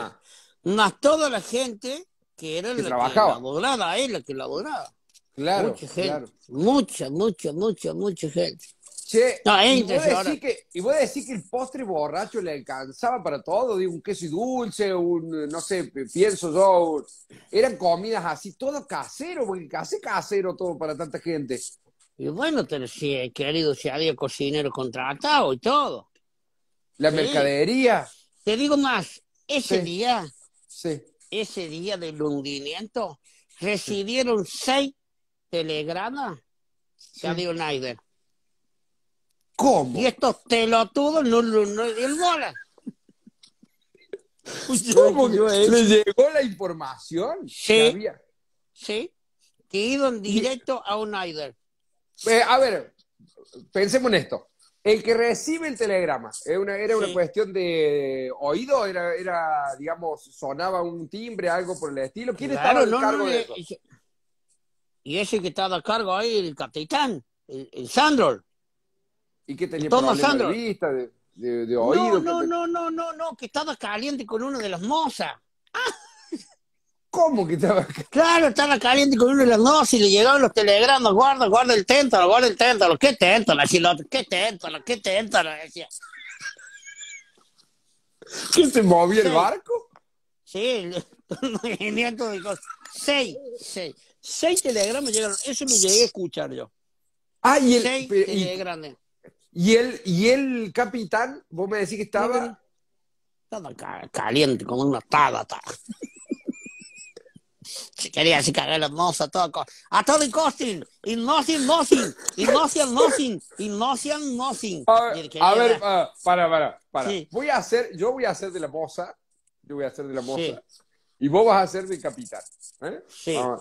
Más toda la gente que era Que la trabajaba. que laboraba, ahí la que laboraba. Claro, mucha gente. claro. Mucha, mucha, mucha, mucha gente. Che, No, y, vos impresionante. decís que, y vos decís que el postre borracho le alcanzaba para todo, digo, un queso y dulce, un, no sé, pienso yo, eran comidas así, todo casero, porque casi casero todo para tanta gente. Y bueno, pero sí, querido, si había cocinero contratado y todo. La Sí. mercadería, Te digo más, ese Sí. día, sí. ese día del hundimiento, recibieron seis telegramas Adio Snyder. ¿Cómo? Y estos pelotudos no no, no el bola. ¿Cómo que Yo he hecho. le llegó la información? Sí. había? Sí, que iban directo a Snyder. Eh, a ver, pensemos en esto. El que recibe el telegrama, ¿era una, era una cuestión de oído? Era, era, digamos, sonaba un timbre, algo por el estilo? ¿Quién estaba Claro, al no, cargo no, de eh, eso? Y ese que estaba a cargo ahí, el capitán, el, el Sandro. ¿Y qué tenía problemas de vista, de, de- de oído? No, no, ¿Qué te- no, no, no, no, que estaba caliente con uno de las mozas. ¿Cómo que estaba? Claro, estaba caliente con uno de las mozas y le llegaron los telegramas, guarda, guarda el téntalo, guarda el téntalo, qué téntalo, así el otro, qué téntalo, qué téntalo, decía. ¿Que se movía el Sí. barco? Sí, el movimiento de cosas. Seis, seis, seis telegramas llegaron, eso me llegué a escuchar yo. Ah, y el, Seis pero- y, telegramas. Y el, y el capitán, vos me decís que estaba... Estaba ca- caliente como una tabata. Se quería así cagar la moza, toda cosa. A todo el costing, y nothing, nothing, y nothing, nothing, y nothing, nothing. A Y ver, a ver, para, para, para. Sí. Voy a hacer, yo voy a hacer de la moza, yo voy a hacer de la moza, Sí. y vos vas a hacer de capitán. ¿eh? Sí. Ah,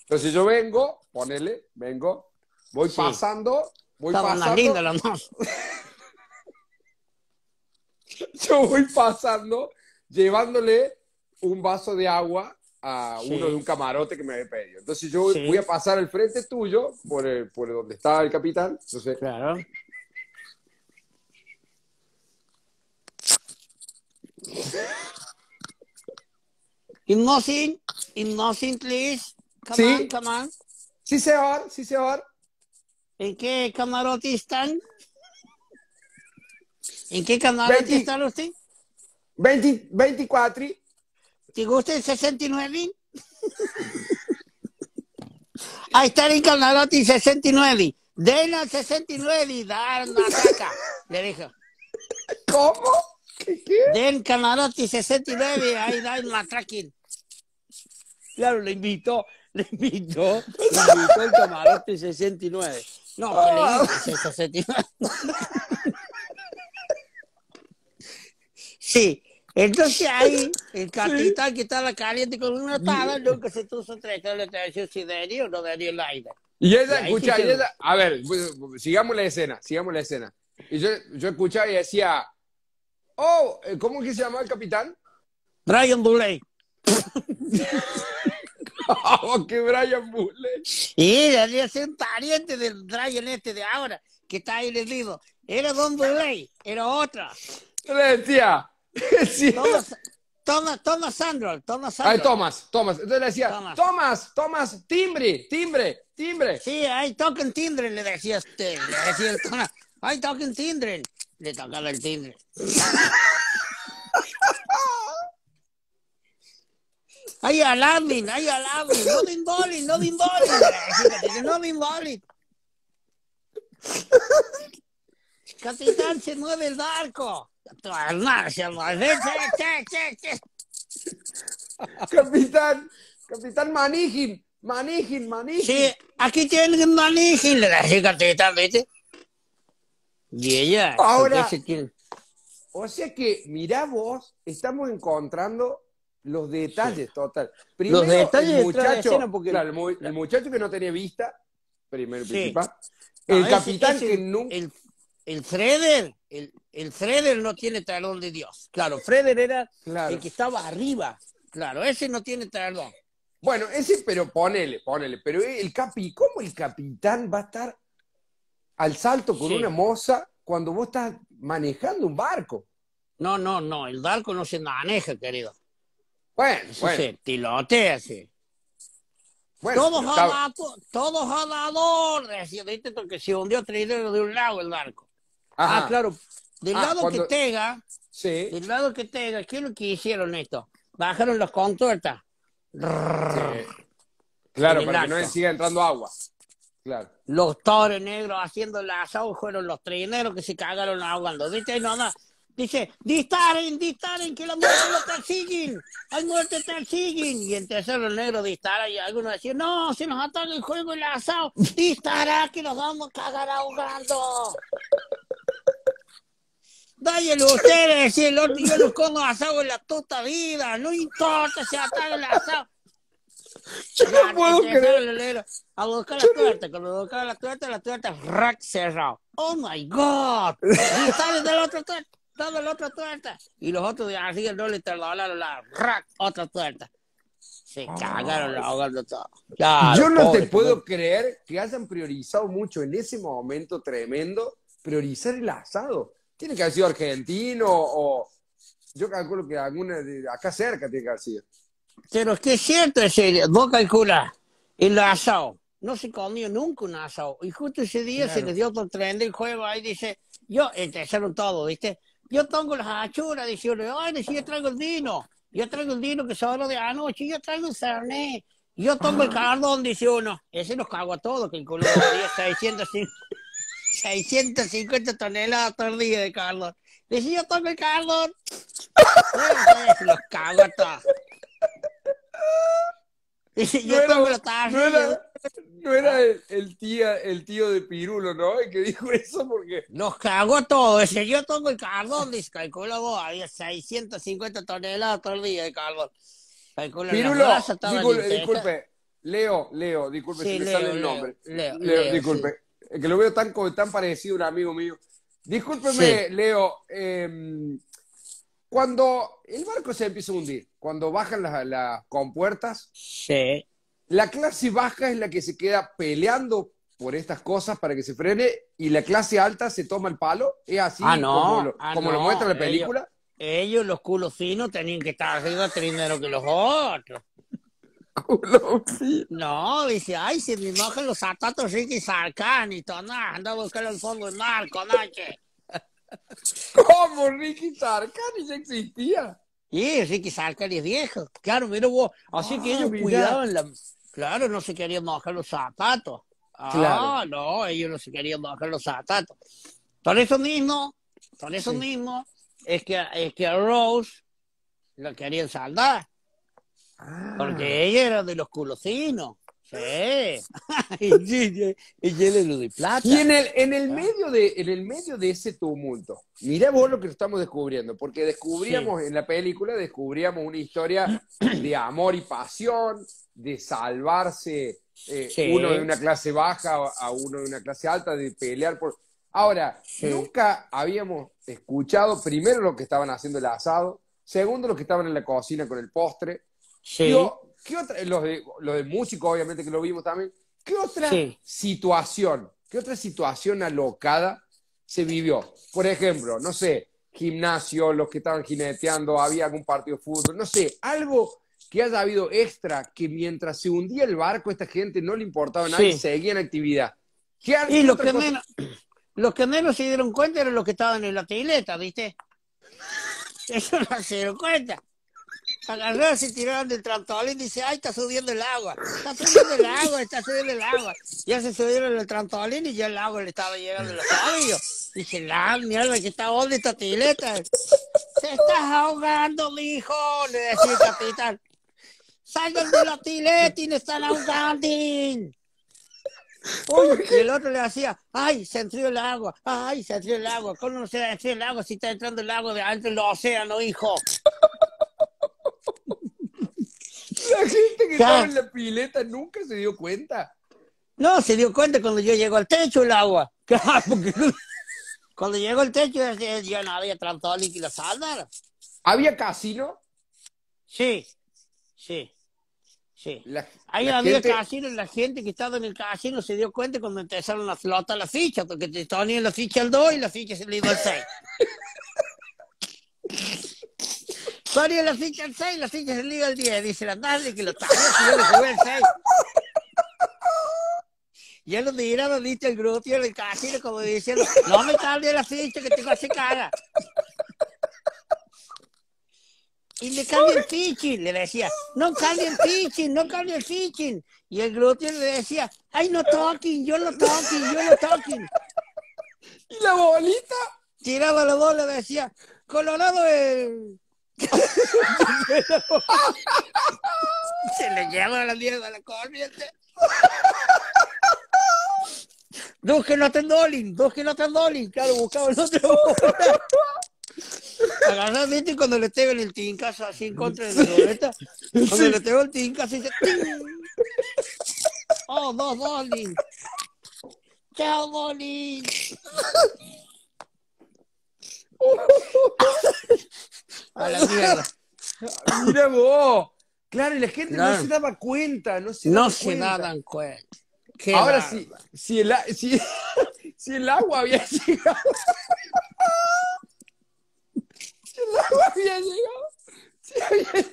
Entonces yo vengo, ponele, vengo, voy pasando, voy Estaban pasando, lindas las mozas. yo voy pasando, llevándole un vaso de agua a Sí. uno de un camarote que me había pedido. Entonces yo Sí. voy a pasar al frente tuyo, por, el- por donde estaba el capitán. Entonces, Claro. In nothing, please. Come Sí. on, come on. sí, señor, sí, señor. ¿En qué camarote están? ¿En qué camarote están usted? 20, 24. ¿Te gusta el 69? Ahí está el camarote 69. Den al 69 y dar una caca. Le dijo. ¿Cómo? ¿Qué? qué? Den camarote 69, ahí dan la tracking. Claro, le invitó, le invitó, le invitó el camarote 69. No, que le dice 69. Sí, entonces ahí el capitán que estaba caliente con una tabla, nunca se puso tres le decía si daría o no daría el aire. Y ella, Y ahí escucha, sí que- a ver, sigamos la escena, sigamos la escena. Y yo, yo escuchaba y decía, oh, eh, ¿cómo es que se llama el capitán? Brian Bulley. Oh, que Brian Bulley. Y debía ser un pariente del Brian este de ahora, que está ahí leído. Era Don Bulley, era otra. Le decía, decía Thomas, Thomas, Thomas Sandro, Thomas Ay. Thomas, Thomas. Entonces le decía, Thomas. Thomas, Thomas, timbre, timbre, timbre. Sí, ahí toquen timbre, le decía usted. Le decía el Thomas, ahí toquen timbre. Le tocaba el timbre. Ay, Aladdin, ay, Aladdin, no me involin, no. Le decía, No me involin. Capitán, se mueve el barco. No, se mueve. Che, che, che, che. Capitán, capitán Manigin, Manigin, Manigin. Sí, aquí tienen un manejo, le decía capitán, ¿viste? Y ella, Ahora- ¿por qué se tiene? O sea que, mirá vos, estamos encontrando los detalles, total. Primero, detalles el de muchacho, escena, porque- claro, el, mu- el muchacho que no tenía vista, primero Sí. principal. No, El capitán ese- que nunca... El, el Freder, el, el Freder no tiene talón de Dios. Claro, Freder era Claro. el que estaba arriba. Claro, ese no tiene talón. Bueno, ese, pero ponele, ponele. Pero el capi, ¿cómo el capitán va a estar al salto con Sí. una moza cuando vos estás manejando un barco? No, no, no, el barco no se maneja, querido. Bueno, Eso bueno, se tilotea, sí. bueno. Todo pero está- jalador, todo jalador, decía, ¿viste? Porque se hundió trinero de un lado el barco. Ajá, Ah, claro. Del Ah, lado cuando- que tenga, Sí, del lado que tenga, ¿qué es lo que hicieron esto? Bajaron las contuertas. sí. Claro, para que no siga entrando agua. Claro. Los toros negros haciendo el asado fueron los trineros que se cagaron ahogando. ¿Viste? No, no. Dice, disparen, disparen, que la muerte lo persiguen. Hay muerte persiguen. Y entre los negros disparan y algunos decían, no, se nos ataca el juego el asado. Dispara, que nos vamos a cagar ahogando. Dáyelo ustedes, decía el otro, yo los como asado en la puta vida. No importa si ataca el asado. Yo no puedo creer. A buscar la tuerta, cuando buscaba la tuerta, la tuerta, rack cerrado. Oh my god. Y sale del otro tuerta, sale del otro tuerta. Y los otros de arriba no le tardaron la rack, otra tuerta. Se cagaron ahogando todo. Claro, Yo no pobre, te puedo creer que hayan priorizado mucho en ese momento tremendo, priorizar el asado. Tiene que haber sido argentino o yo calculo que alguna de acá cerca tiene que haber sido. Pero es que es cierto, ese, vos calculas, el asado, no se comió nunca un asado. Y justo ese día se Claro. les dio otro tren del juego, ahí dice, yo, empezaron todo, ¿viste? Yo tengo las achuras, dice uno, ay, dice, yo traigo el vino, yo traigo el vino que sobró de anoche, yo traigo el Fernet, yo tengo el cardón, dice uno. Ese nos cagó a todos, que el culo había 650, 650 toneladas el día de cardón. Dice, yo tengo el cardón. Los cago a todos. Dice, yo No tengo la tarjeta. No era, era el, el tía, el tío de Pirulo, ¿no? El que dijo eso porque... Los cagó todo. Ese yo tengo el carbón, dice, calcula vos, había 650 toneladas todo el día de carbón. Calcula la Pirulo, disculpe, disculpe. Leo, Leo, disculpe Sí, si me Leo, sale el nombre. Leo, Leo, disculpe. Es Que lo veo tan, tan parecido a un amigo mío. Discúlpeme, Leo. em, cuando el barco se empieza a hundir, cuando bajan las, las compuertas, Sí. La clase baja es la que se queda peleando por estas cosas para que se frene y la clase alta se toma el palo. Es así Ah, no, como, lo, ah, como lo no, muestra la película. Ellos, los culos finos, tenían que estar arriba primero que los otros. No, dice, ay, se me mojan los zapatos Ricky Sarcanito, no, anda a buscar el fondo del mar, conache. ¿Cómo Ricky Sarkani ya existía? Y Ricky Sarkani es viejo. Claro, mira vos, así que Ah, ellos mirá. cuidaban la... Claro, no se querían mojar los zapatos. Ah, Claro. no, ellos no se querían mojar los zapatos. Por eso mismo, por eso Sí. mismo, es que, es que a Rose la querían saldar. Ah. Porque ella era de los culocinos. Sí. y, y- y él es lo de plata. Y en el, en el medio de, en el medio de ese tumulto, mirá vos lo que estamos descubriendo, porque descubríamos en la película, descubríamos una historia de amor y pasión, de salvarse eh, Sí. uno de una clase baja a uno de una clase alta, de pelear por. Ahora, Sí. nunca habíamos escuchado primero lo que estaban haciendo el asado, segundo lo que estaban en la cocina con el postre, Sí. Digo, ¿qué otra, los de, los de músico, obviamente que lo vimos también, ¿qué otra situación, qué otra situación alocada se vivió? Por ejemplo, no sé, gimnasio, los que estaban jineteando, había algún partido de fútbol, no sé, algo que haya habido extra, que mientras se hundía el barco, esta gente no le importaba nada y seguía en actividad. ¿Qué, Y los que, cosa? menos, los que menos se dieron cuenta eran los que estaban en la tileta, ¿viste? Eso no se dieron cuenta. Agarraron, se tiraron del trampolín y dice, ay, está subiendo el agua, está subiendo el agua, está subiendo el agua. Ya se subieron el trampolín y ya el agua le estaba llegando a los tobillos. Dije, la mierda, que está onda esta tileta. Se estás ahogando, mijo, le decía el capitán. Salgan de la le están ahogando. Uy, y el otro le hacía, ay, se enfrió el agua, ay, se enfrió el agua. ¿Cómo no se enfrió el agua si está entrando el agua de adentro del océano, hijo? La gente que estaba en la pileta nunca se dio cuenta. No, se dio cuenta cuando yo llego al techo el agua. Porque cuando llegó al techo ya, no había trampolín que lo saldara. ¿Había casino? Sí, sí, sí. La- Ahí la había gente- casino, la gente que estaba en el casino se dio cuenta cuando empezaron a flotar la ficha, porque te ponían la ficha al 2 y la ficha se le iba al 6. Ponían la ficha al 6 la ficha se le iba al 10. Dice la tarde que lo sabía si yo le jugué al 6. Ya lo miraron, viste, el grupo del casino como diciendo, no me cambie la ficha que tengo así cara. Y le cambia el pitching, le decía, no cambie el pitching, no cambie el pitching. Y el glúteo le decía, ay, no toquen, yo no toquen, yo no toquen. ¿Y la bolita? Tiraba la bola, decía, Colorado el... Se le lleva la mierda a la corriente. Dos que no dolin, dos que no dolin. Claro, buscaba el otro. Agarrar, viste, cuando le pegan el tincazo así en contra de la ruleta. Cuando le pegó el tincazo, dice. ¡Oh, dos dolin! ¡Chao, dolin! A la mierda. Mira vos. Claro, y la gente Claro. no se daba cuenta, no se No daba se cuenta. daban cuenta. Qué Ahora sí, si el, a- si, si el agua había llegado. El agua había llegado. si había llegado-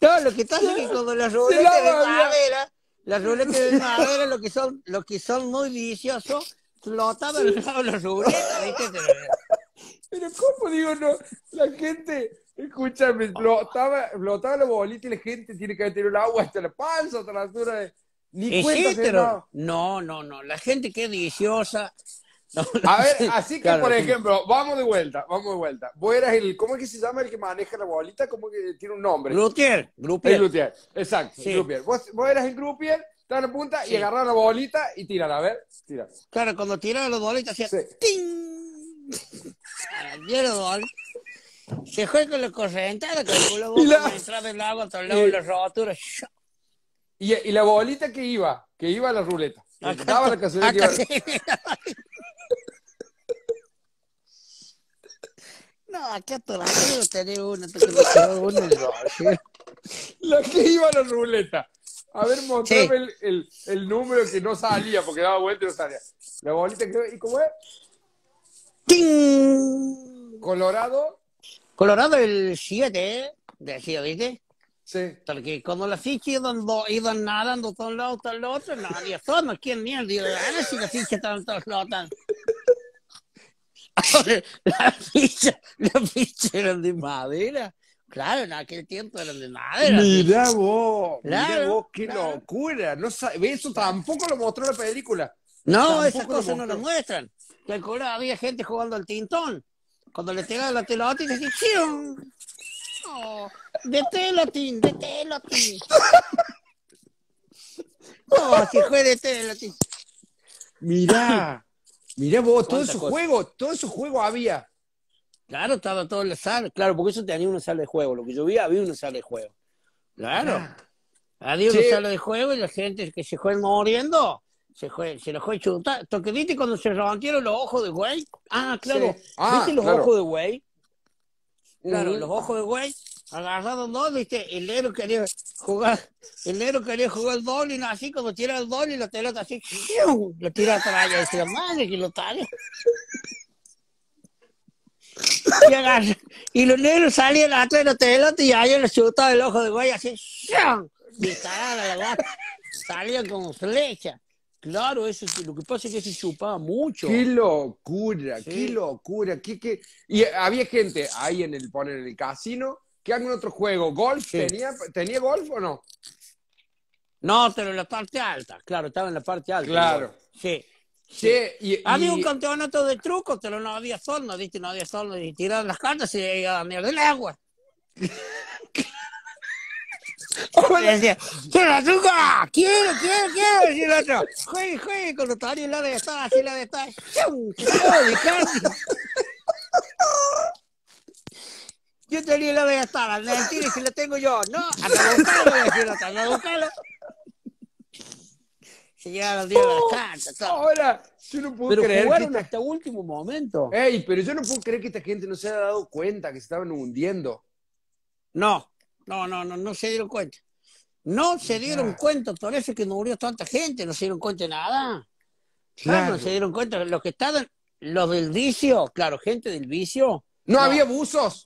No, lo que pasa es que cuando las ruletas de madera, las ruletas de madera, lo que son, lo que son muy viciosos, flotaban al lado de las ruletas, ¿viste? Pero ¿cómo digo no? La gente, escúchame, flotaba, flotaba la bolita y la gente tiene que tener el agua hasta la panza, hasta la altura de. Ni cuenta sí, pero no, no, no, la gente que es viciosa. no, A ver, así que Claro, por sí. ejemplo, vamos de vuelta, vamos de vuelta. Vos eras el, ¿cómo es que se llama el que maneja la bolita? ¿Cómo que tiene un nombre? Glutier, El Glutier. Exacto, Sí. el Groupier. Vos, vos eras el Groupier, estás en la punta y Sí. agarrás la bolita y tírala, a ver, tira. Claro, cuando tiraba los bolitas hacía Sí. ¡ting! La. Se fue con la corrientada, calculó vos Y la- entraba el agua a todos lados de las roturas. Y, y la bolita que iba, que iba a la ruleta. Acá- Daba la casualidad que iba- No, la quiero tener una, una, no, sí. La que iba a la ruleta. A ver, mostrame el, el, el número que no salía, porque daba vuelta y no salía. La bolita que... ¿Y cómo es? ¡Ting! Colorado. Colorado el 7, ¿eh? Decía, ¿viste? Sí. Porque cuando las fichas iban, iban nadando de un lado al otro, no había forma. ¿Quién mierda iba a ganar si las fichas estaban todos flotan? Ahora, las fichas, las fichas eran de madera. Claro, en aquel tiempo eran de madera. Mira vos, mira Claro, vos, qué claro. locura. No Eso tampoco lo mostró la película. No, Tampoco esas lo cosas no las muestran. Había gente jugando al tintón. Cuando le tiraban la pelota y decía, ¡Chium! Oh, de telotín, de telotín. Oh, si fue de telotín. Mirá, mirá vos, todo ¿Cuántas esos juegos, todo esos juegos había. Claro, estaba todo en la sala. Claro, porque eso tenía una sala de juego. Lo que yo vi, había una sala de juego. Claro. Había una Sí. sala de juego y la gente que se fue muriendo se, fue, se lo fue chutar. Toque, ¿viste cuando se rompieron los ojos de güey? Ah, claro. Sí. Ah, ¿Viste los claro. ojos de güey? Claro, los ojos de güey. Agarraron dos, viste, el negro quería jugar, el negro quería jugar el doble y no así, cuando tira el doble y la pelota así, lo tira atrás y decía, madre que lo talla. Y, agarra- y los negros salían atrás de la pelota y ahí le chutaba el ojo de güey así, ¡fiu! disparaba la. Salían como flecha. Claro, eso es- lo que pasa es que se chupaba mucho. Qué locura, Sí. qué locura. Qué, qué... Y había gente ahí en el, poner en el casino. ¿Qué algún otro juego? ¿Golf? Sí. ¿Tenía, ¿Tenía golf o no? No, pero en la parte alta, claro, estaba en la parte alta. Claro. Sí. Sí. Y, Había y- un campeonato de trucos, pero no había forma, ¿viste? No había forma de tirar las cartas y a mierda del agua. Y decía, quiero la truca, quiero, quiero, quiero, y el otro, juegue, juegue, con los la de estar, así la de estar. ¡Oh, de casi! Yo tenía la de estar, al mentira, si la tengo yo, no, anda a buscarla, decía el otro, anda a buscarla. Se llegaron los días de las cartas, todo. Ahora, yo no puedo Pero creer que jugaron esta- hasta último momento. Ey, pero yo no puedo creer que esta gente no se haya dado cuenta que se estaban hundiendo. No, no, no, no, no se dieron cuenta. No se dieron cuenta, por eso es que murió tanta gente, no se dieron cuenta de nada. Claro, Claro. no se dieron cuenta. Los que estaban, los del vicio, claro, gente del vicio. ¿No, No. había buzos?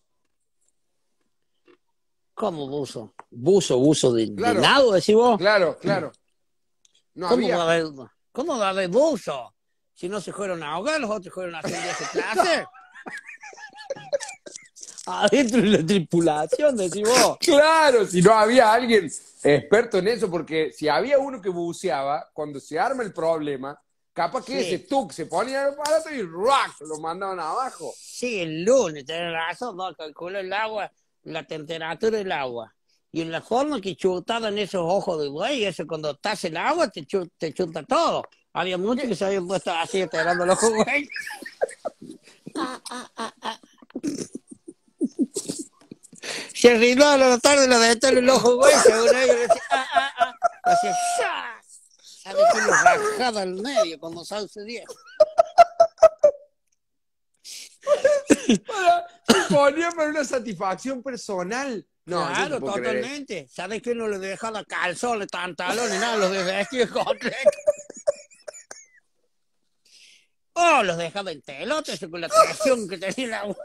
¿Cómo buzo? Buzo, buzo de, de Claro. nado, decís vos. Claro, claro. No ¿Cómo, había. va a haber, ¿Cómo va a haber buzo? Si no se fueron a ahogar, los otros fueron a hacer viaje placer. Adentro de la tripulación, decís vos. Claro, si no había alguien experto en eso, porque si había uno que buceaba, cuando se arma el problema, capaz que Sí. ese tuk se ponía el aparato y ¡rack! lo mandaban abajo. Sí, el lunes, tenés razón, no, calcula el agua, la temperatura del agua. Y en la forma que chutaban esos ojos de buey, eso cuando estás el agua te, chu- te chuta todo. Había muchos que se habían puesto así esperando el ojo de buey. Se arregló a la tarde la de el ojo buey, según ellos decía, ah, ah, ah. Hacía. ¿Sabes que lo rajaba al medio día? Para- se ponía para una satisfacción personal. No, claro, no puedo creer. totalmente. ¿Sabes que no le dejaba calzones, pantalones, nada? Los de vestir completo. Oh, los dejaba en telotes con la presión que tenía agua.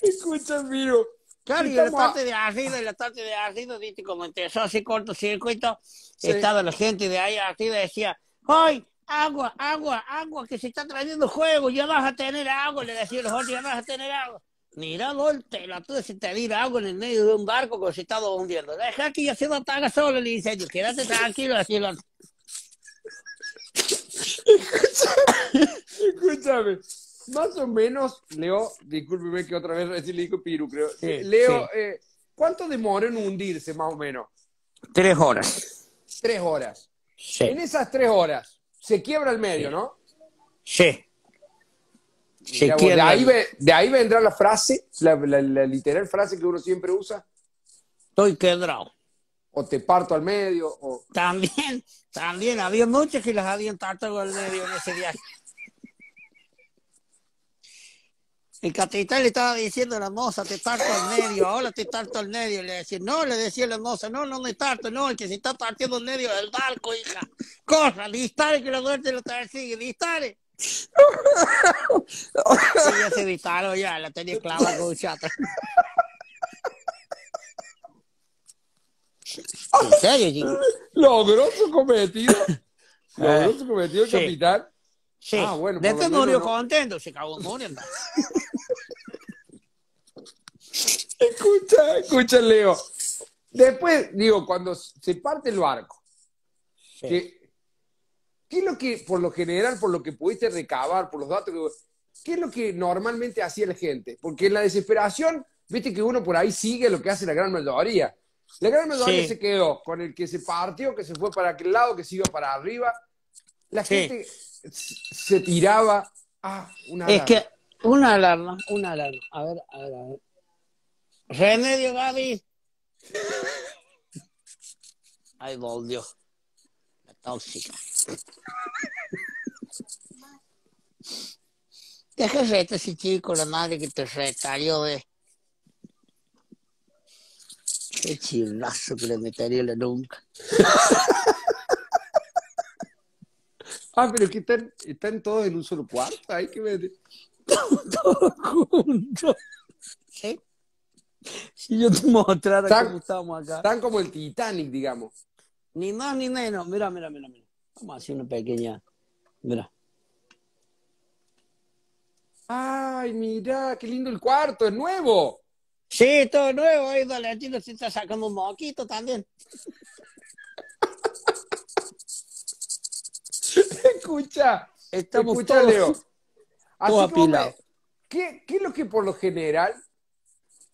Escucha, Miro. Claro, y en la parte de arriba, en la parte de arriba, viste, como empezó así cortocircuito, Sí. estaba la gente de ahí arriba y decía, ¡ay, agua, agua, agua, que se está trayendo juego, ya vas a tener agua! Le decía los otros, ya vas a tener agua. Mira, el pelotudo se te tira agua en el medio de un barco como se estaba hundiendo. Deja que ya se lo haga solo, le dice yo, quédate tranquilo, así lo Escúchame. Más o menos, Leo, discúlpeme que otra vez recién le dijo Piru, creo. Sí, Leo, sí. eh, ¿cuánto demora en hundirse más o menos? Tres horas. Tres horas. Sí, En esas tres horas se quiebra el medio, ¿no? sí. Se vos, quiebra. de, ahí ve- de ahí vendrá la frase, la, la- la literal frase que uno siempre usa, Estoy quebrado. o te parto al medio, o... También, también, había muchos que las habían tratado al medio en ese viaje. El capitán le estaba diciendo a la moza, te tarto al medio, ahora te tarto al medio. Le decía, no, le decía la moza, no, no me tarto, no, el que se está partiendo al medio del barco, hija. Corra, dispare que la muerte lo persigue, dispare. Sí, ya se disparó, ya, la tenía clavada con un chato. ¿En serio, chico? ¿Logró su cometido? ¿Logró su cometido el sí. capitán? Sí, Ah, bueno, lo menos murió no. contento, se acabó muriendo. Escucha, escucha, Leo. Después, digo, cuando se parte el barco, Sí. que- ¿qué es lo que, por lo general, por lo que pudiste recabar, por los datos que qué es lo que normalmente hacía la gente? Porque en la desesperación, viste que uno por ahí sigue lo que hace la gran mayoría. La gran mayoría Sí. se quedó con el que se partió, que se fue para aquel lado, que se iba para arriba. La Sí. gente se tiraba. Ah, una Es alarma. que una alarma, una alarma. A ver, a ver, a ver. Remedio, Gaby. Ay, volvió. La tóxica. Deja reto ese chico, la madre que te retalió, ve. Qué chilazo que le metería la nuca. Ah, pero que están, están todos en un solo cuarto. Hay que ver. Todos juntos. ¿Sí? Si yo te mostrara Tan- cómo estamos acá. Están como el Titanic, digamos. Ni más ni menos. Mira, mira, mira, mira. Vamos a hacer una pequeña. Mira. Ay, mira, qué lindo el cuarto, es nuevo. Sí, todo nuevo. Ahí Valentino se está sacando un moquito también. Escucha, Estamos escucha, todos- Leo. Así todos apilados. ¿qué, ¿Qué es lo que por lo general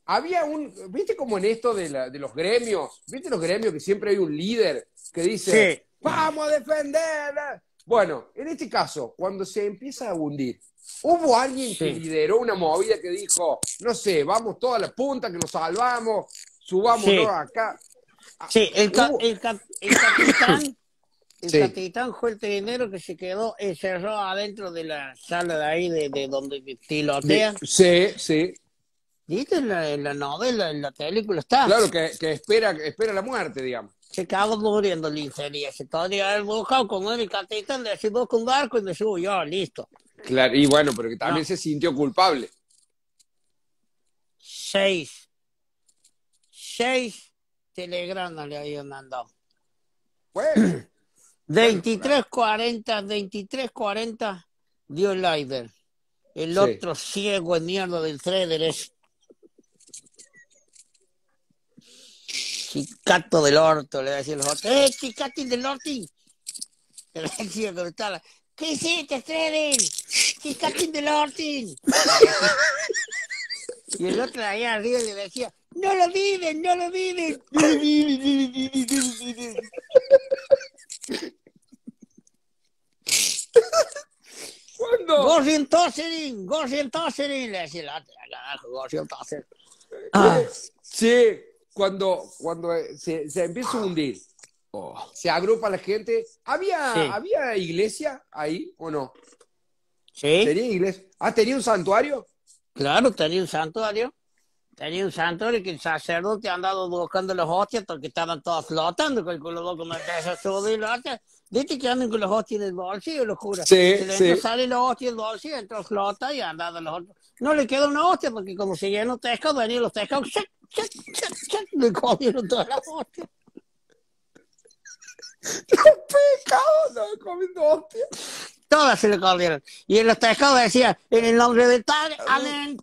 había un, viste como en esto de, la- de los gremios, viste los gremios que siempre hay un líder que dice, Sí. vamos a defenderla? Bueno, en este caso, cuando se empieza a hundir, hubo alguien que lideró una movida que dijo, no sé, vamos toda la punta, que nos salvamos, subámonos Sí. acá. Sí, el, ca- Hubo- el, cap- el capitán. El Sí. capitán fue el trinero que se quedó encerrado adentro de la sala de ahí, de, de donde tilotea. Sí, sí. ¿Viste? En la, en la novela, en la película está. Claro, que, que espera, espera la muerte, digamos. Se acabó muriendo infeliz. Se podría haber buscado con él el capitán, le decía con un barco y me subo yo, listo. Claro, y bueno, pero que también No. se sintió culpable. Seis. Seis telegramas le habían mandado. Bueno, 2340, 2340 dio el Leider. El Sí. otro ciego de mierda del trader es. Chicato del orto, le decía los otros. ¡Eh, chicatín del orti! Le decía cuando estaba. ¿Qué hiciste, trader? ¡Chicatín del orti! Y el otro allá arriba le decía. ¡No lo viven, no lo viven! ¡No lo viven, no lo viven, no lo viven! ¿cuándo? Gordon Tosserin, Gordon Tosserin, le decía Gordon Tosserin. Ah, Sí, cuando, cuando se, se empieza a hundir, se agrupa la gente. ¿Había, Sí. ¿Había iglesia ahí o no? sí, ¿Tenía iglesia? Ah, ¿tenía un santuario? claro, tenía un santuario. Tenía un santuario que el sacerdote ha andado buscando los hostias porque estaban todos flotando, con los locos no dejan subir los hostias. Viste que andan con los hostias en el bolsillo, los curas. Sí, Se le sí. sale los hostias del bolsillo, entró flota y andaba los otros. No le quedó una hostia porque como se llenó los pescados, venían los pescados, ¡chac, chac, chac, chac! le comieron todas las hostias. Pecado, no, comiendo hostia. Todas se le corrieron. Y en los pescados decía, en el nombre del Padre, amén.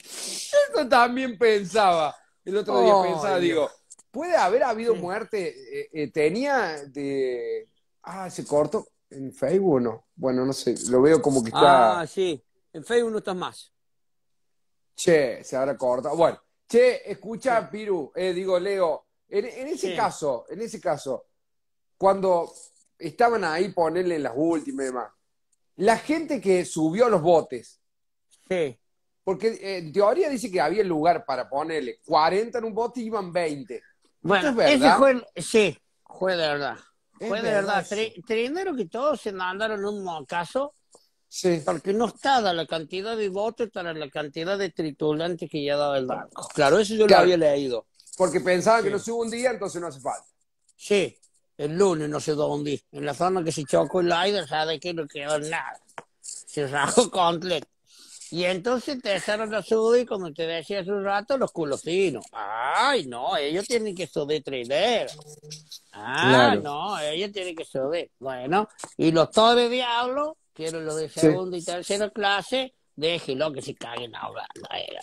Eso también pensaba. El otro día Oh, pensaba, Dios. digo, ¿puede haber habido Sí. muerte? Eh, eh, ¿Tenía de... Ah, se cortó en Facebook o no? Bueno, no sé, lo veo como que está... Ah, sí. En Facebook no estás más. Che, se habrá cortado. Bueno, che, escucha, Piru, eh, digo, Leo, en, en ese Sí. caso, en ese caso, cuando estaban ahí, ponerle las últimas y demás, la gente que subió a los botes, Sí. Porque eh, en teoría dice que había lugar para ponerle 40 en un bote y iban 20. Bueno, ¿Esto es ese verdad? fue, el- sí, fue de verdad. Es Fue de verdad, eso. tri- primero que todo se mandaron un mocazo Sí. porque no estaba la cantidad de votos para la cantidad de tritulantes que ya daba el banco. Claro, eso yo Claro. lo había leído. Porque pensaban que Sí. no sube un día, entonces no hace falta. Sí, el lunes no sé dónde, en la zona que se chocó el aire, sabe que no quedó nada. Se rajó completo. Y entonces empezaron a subir, como te decía hace un rato, los culos finos. Ay, no, ellos tienen que subir trinero. Ah, Claro. no, ellos tienen que subir. Bueno, y los torres diablos, que eran los de Sí. segunda y tercera clase, déjenlo que se caguen hablando. eh.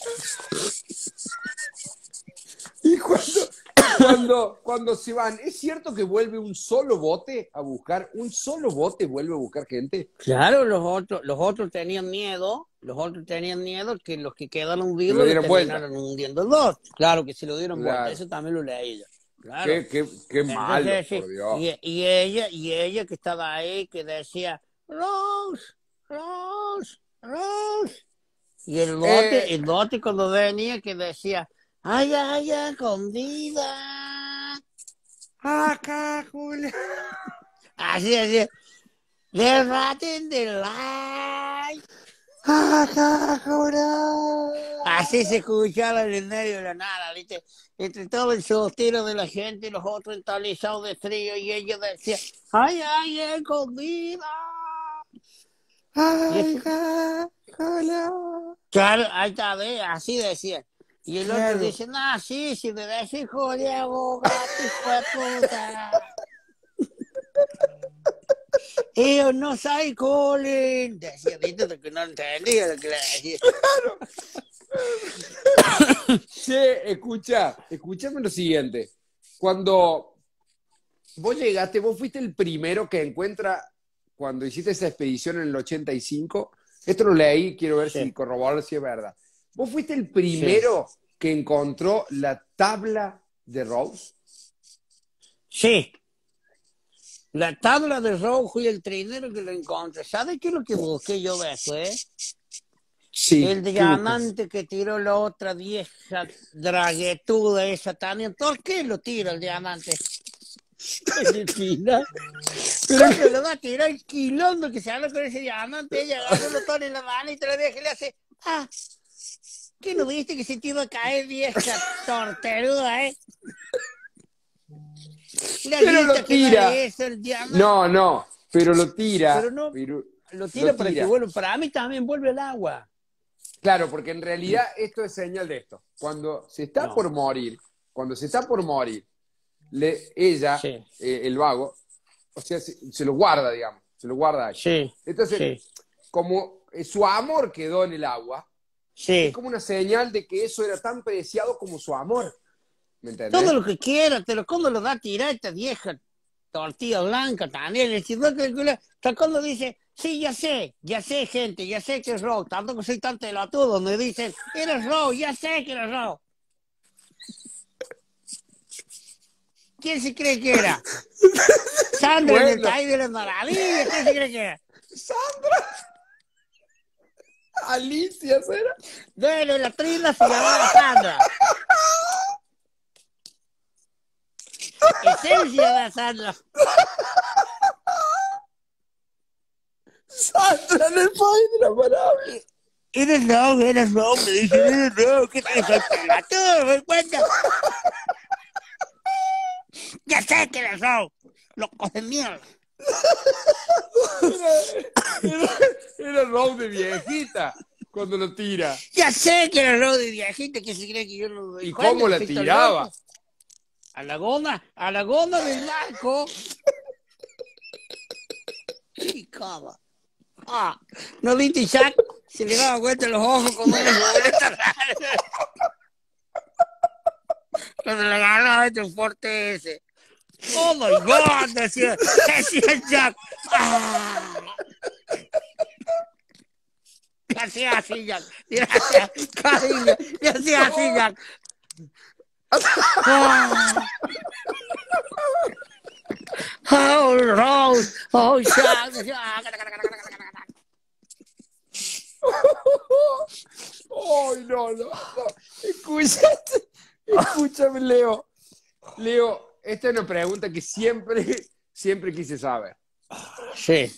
Y cuando, cuando, cuando se van, ¿es cierto que vuelve un solo bote a buscar? ¿Un solo bote vuelve a buscar gente? Claro, los otros, los otros tenían miedo, los otros tenían miedo que los que quedaron vivos vuelta. terminaron hundiendo dos. Claro que se lo dieron Claro. vuelta, eso también lo leí yo. Claro. Qué, qué, qué malo, sí, por Dios. y, y ella, y ella que estaba ahí, que decía, Rose, Rose, Rose. Y el bote, Eh. el bote cuando venía que decía, ay, ay, ay, escondida. Acá, Julia. Así, así. The rat in the light. Acá, Julia. Así se escuchaba en el medio de la nada, ¿viste? Entre todo el sostero de la gente y los otros entalizados de frío, y ella decía, ¡ay, ay, escondida! Acá, Julia. Claro, ahí está, ve, así decía. Y el Claro. otro dice, no, sí, si me decís Julia, abogado, hijo de puta. Yo no soy Colin. Decía, viste, que no entendía lo que le decía. Che, escucha, escúchame lo siguiente. Cuando vos llegaste, vos fuiste el primero que encuentra, cuando hiciste esa expedición en el 85, esto lo leí, quiero ver Sí. si corroborar si es verdad. Vos fuiste el primero que encontró la tabla de Rose. Sí. La tabla de rojo y el trinero que lo encontré. ¿Sabe qué es lo que busqué yo después? Sí. el diamante que tiró la otra vieja draguetuda esa también. ¿Por qué lo tira el diamante? ¿Qué tira? Pero que lo va a tirar el quilondo que se habla con ese diamante. Ella agarra lo pone en la mano y te lo deja y le hace. Ah, ¿qué no viste que se te iba a caer vieja torteruda, eh? La Pero lo tira. eso, el. No, no, pero lo tira. Pero no- pero- Lo tira Lo para tira. que vuelva. Para mí también vuelve el agua. Claro, porque en realidad esto es señal de esto. Cuando se está No. por morir, cuando se está por morir, le, ella, Sí. eh, el vago, o sea, se, se lo guarda, digamos, se lo guarda ahí. Sí, Entonces, sí, como eh, su amor quedó en el agua, sí. es como una señal de que eso era tan preciado como su amor. ¿Me entendés? Todo lo que quieras, te lo cuando lo da a tirar esta vieja tortilla blanca también. El que cuando dice, sí, ya sé, ya sé, gente, ya sé que es rock, tanto que soy tan pelotudo, me dicen, eres rock, ya sé que eres rock. ¿Quién se cree que era? Sandra en el Bueno. país de las maravillas, ¿quién se cree que era? Alicia, ¿será? Bueno, la trina se llamaba Sandra. ¿En serio se llamaba Sandra? Sandra de la maravilla. Eres no, eres no, me dicen, eres no, ¿qué te soy pelotudo? ¿Me cuenta? Ya sé que eres no, loco de mierda. Era, era de viejita cuando lo tira. Ya sé que eres no de viejita, que se cree que yo doy ¿Y cómo la tiraba? loco. A la goma, a la goma del marco. ¿Y cómo? Ah, ¿no viste Jack? Se le daba vuelta los ojos como una boleta Cuando le agarraba este fuerte ese. Oh my god, decía, decía Jack. Ah. Y hacía así, Jack. Y hacía cariño. Y hacía así, Jack. Ah. Oh, Rose. Oh, Jack. Jack. Ay, no, no, no. Escúchate, escúchame, Leo. Leo, esta es una pregunta que siempre, siempre quise saber. Sí,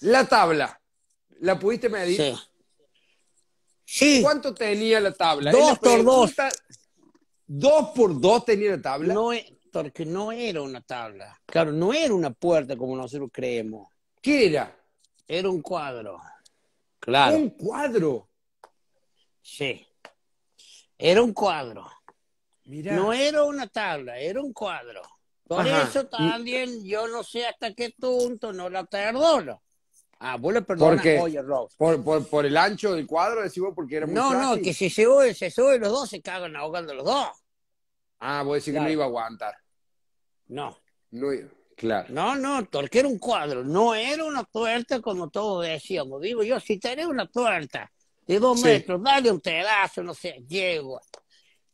La tabla, ¿la pudiste medir? sí. Sí, ¿Cuánto tenía la tabla? Dos por dos. ¿Dos por dos tenía la tabla? no, porque no era una tabla. Claro, no era una puerta como nosotros creemos. ¿Qué era? Era un cuadro. Claro, Un cuadro. sí. Era un cuadro. Mirá. No era una tabla, era un cuadro. Por Ajá. eso también yo no sé hasta qué punto no la perdono. Ah, vos le perdonas, ¿Por qué? oye, Rose. ¿Por, por, por el ancho del cuadro, decimos, porque era muy No, no, frágil? que si se sube, se sube los dos, se cagan ahogando los dos. Ah, vos decís que Claro. no iba a aguantar. No, No iba- Claro. no, no, porque era un cuadro, no era una puerta como todos decíamos. Digo yo, si tenés una puerta de dos Sí. metros, dale un pedazo, no sé, llego.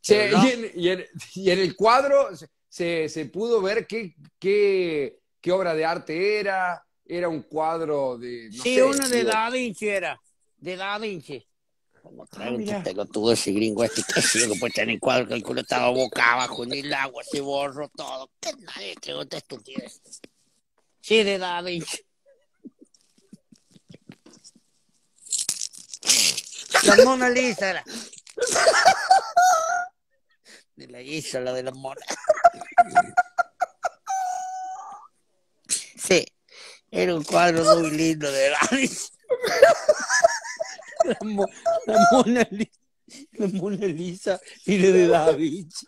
Pero no. y, en, y en- y en el cuadro se- se, se pudo ver qué, qué, qué obra de arte era. Era un cuadro de. no sí, sé, uno de Da Vinci era, de Da Vinci. Como trae un mira. pelotudo ese gringo este que ciego puede tener cuadro que el culo estaba boca abajo en el agua, se borró todo. Que nadie te gusta estupidez. Sí, de Da Vinci. La Mona Lisa era. De la hizo la de la Mona. Sí, era un cuadro muy lindo de Da Vinci. La, Mo- la Mona Lisa. La Mona Lisa y la de Da Vinci.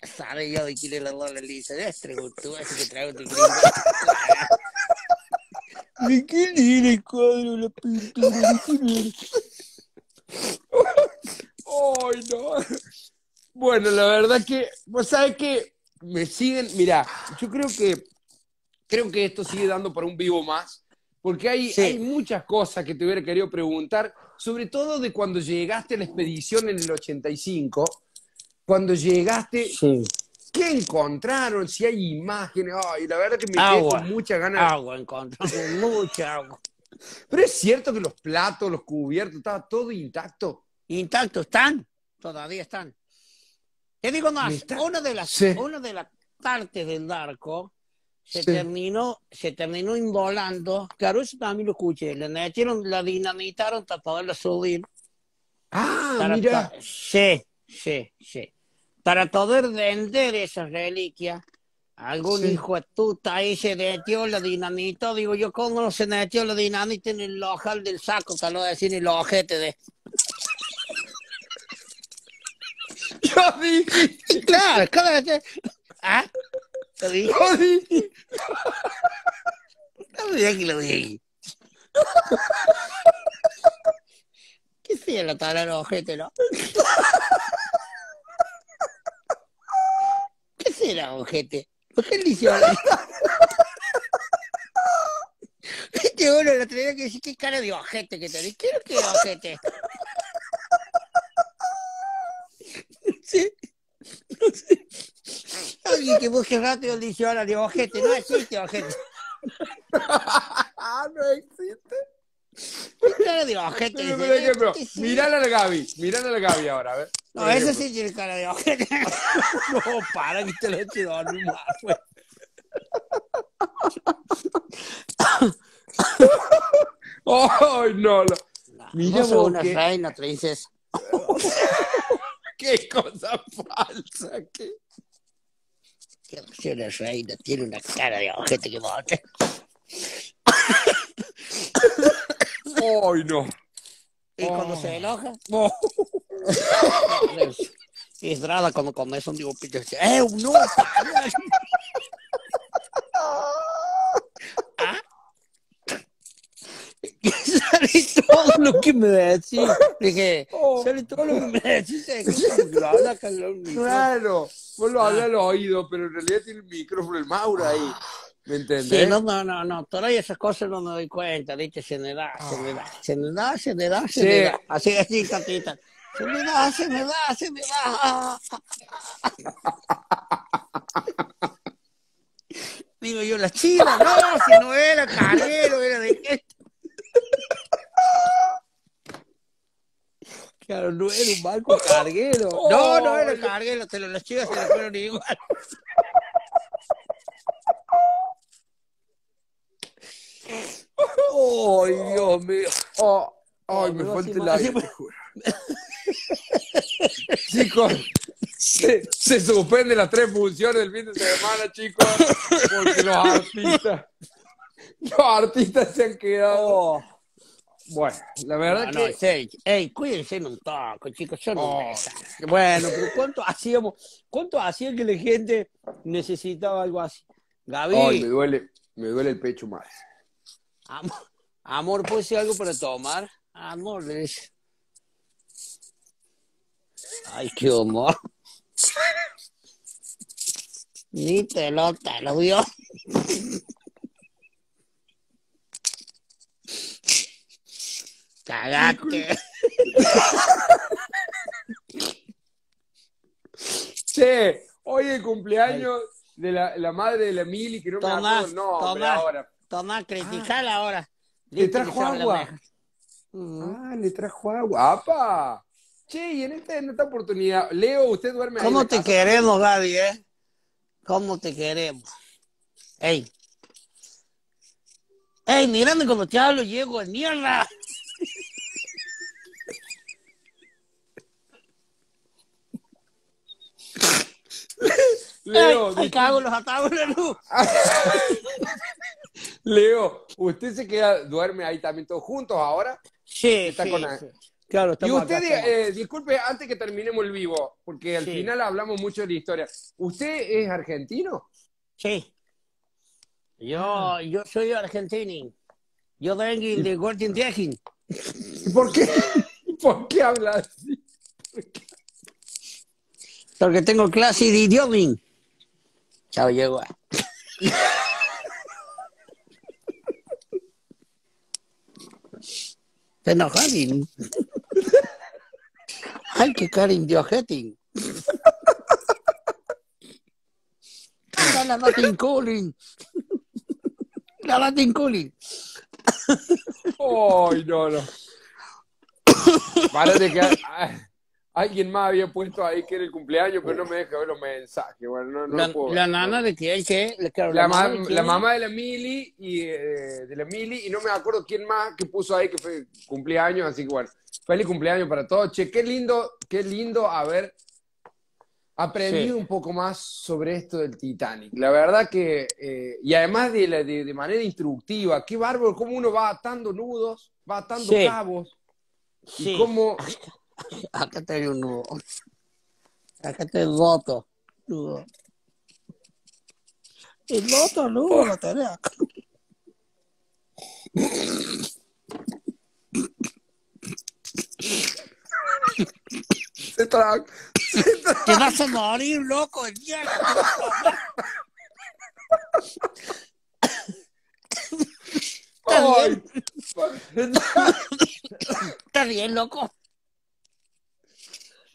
Ya sabe yo de quién es la Mona Lisa. Ya es preguntó ese que trae un gringo. ¿De quién era el cuadro, la pintura? ¿De quién era? ¡Ay, no! Bueno, la verdad que, vos sabés que me siguen, mira, yo creo que creo que esto sigue dando para un vivo más, porque hay, Sí. hay muchas cosas que te hubiera querido preguntar, sobre todo de cuando llegaste a la expedición en el 85, cuando llegaste, Sí. ¿qué encontraron? Si hay imágenes, ay, la verdad que me quedé con muchas ganas. Agua encontramos, mucha agua. Pero es cierto que los platos, los cubiertos, estaba todo intacto. Intactos están, todavía están. Te digo más, está- una de las, Sí. una de las partes del barco se Sí. terminó, se terminó involando, claro, eso también lo escuché, le metieron, la dinamitaron para poderla subir. Ah, Para mira. to- sí, sí, sí. Para poder vender esas reliquias, algún Sí. hijo de puta ahí se metió la dinamita. Digo yo, ¿cómo no se metió la dinamita en el ojal del saco? Te lo voy a decir el ojete de. Yo dije, Claro, cada vez. ¿Ah? Lo dije. yo dije. No digas que lo dije. ¿Qué sea la tabla del ojete, no? ¿Qué será, ojete? ¿Por qué le hizo Este uno la tenía que decir qué cara de ojete que tenés. ¿Qué es lo que es ojete? Sí. No sé. Alguien que busque rápido el diccionario ojete. No existe ojete. Ah, no existe. ¿Qué cara de ojete? Pero, mirala a la Gaby, mirala a la Gaby ahora, a ver. No, ese sí tiene cara de ojete. No, para que te lo dormir más, pues. ¡Ay, no! no. No, Mira sos vos una que- reina, princesa. ¡Qué cosa falsa! ¿Qué? Que no sea una reina, tiene una cara de ojete que bote. ¡Ay, no! Y cuando Oh. se enoja, No. es drada cuando comes un dibujito. dice, ¡Eh, no! para". ¿Ah? Sale todo lo que me decís. Dije, Oh. sale todo lo que me decís. Claro, vos lo Ah. hablas al oído, pero en realidad tiene el micrófono el Mauro ahí. ¿Me entendés? Sí, no, no, no, no, todavía esas cosas no me doy cuenta, ¿viste? Se me da, se me da, se me da, se me da, se me da. Así, así, Catita. Se me da, se me da, se me da. Digo yo, la china, no, si no era carnero, era de qué. Claro, no era un barco carguero. No, no era carguero, te lo, las chivas se le fueron igual. ¡Ay, Dios mío! Oh, ay, me falta el aire, chicos, se, se suspenden las tres funciones del fin de semana, chicos, porque los artistas, los artistas se han quedado. Oh. Bueno, la verdad No, que no, sí. Ey, cuídense un toque, chicos. Yo no Oh. Bueno, pero ¿cuánto hacíamos? ¿Cuánto hacía que la gente necesitaba algo así? Gaby, Ay, me duele, me duele el pecho más. Amor, amor, ¿puede ser algo para tomar? Amor, le dice. Ay, qué amor. Ni te lo, dio. Cagaste. Che, hoy es el cumpleaños de la, la madre de la Mili, que no me Tomás, acuerdo el nombre Tomás. ahora. Toma, criticala ahora. ¿Le trajo agua? Ah, le trajo agua. ¡Apa! Che, y en esta, en esta oportunidad, Leo, usted duerme ¿Cómo te casa? queremos, Gaby, eh? ¿Cómo te queremos? Ey. Ey, mírame cuando te hablo, llego de mierda. Leo, Ay, cago en los atados de la luz. Leo, ¿usted se queda, duerme ahí también todos juntos ahora? Sí, Está sí, con la- sí. Claro, Y usted, eh, disculpe, antes que terminemos el vivo, porque al Sí. final hablamos mucho de la historia. ¿Usted es argentino? Sí. Yo, yo soy argentino. Yo vengo de Gortentejin. ¿Y ¿Por qué? ¿Por qué habla así? Porque tengo clase de idioma. Chao, llego. Te enojaron. Ay, qué cara indiojetin. La Latin Colin. La Latin Colin. Ay, no, no. Parece que alguien más había puesto ahí que era el cumpleaños, pero no me deja ver los mensajes. Bueno, no, no La, puedo la nana de quién, ¿qué? Claro, La, mamá ma- de quién. la mamá de la Mili y eh, de la Mili y no me acuerdo quién más que puso ahí que fue cumpleaños, así que bueno, feliz cumpleaños para todos. Che, qué lindo, qué lindo haber aprendido Sí. un poco más sobre esto del Titanic. La verdad que, eh, y además de, la- de, de manera instructiva, qué bárbaro cómo uno va atando nudos, va atando Sí. cabos Sí. y cómo... Acá tengo un nudo. Acá te voto. Nudo. El voto nudo lo tenés acá. se tra- se tra- Te vas a morir, loco, el mierda. Está bien, está bien, loco.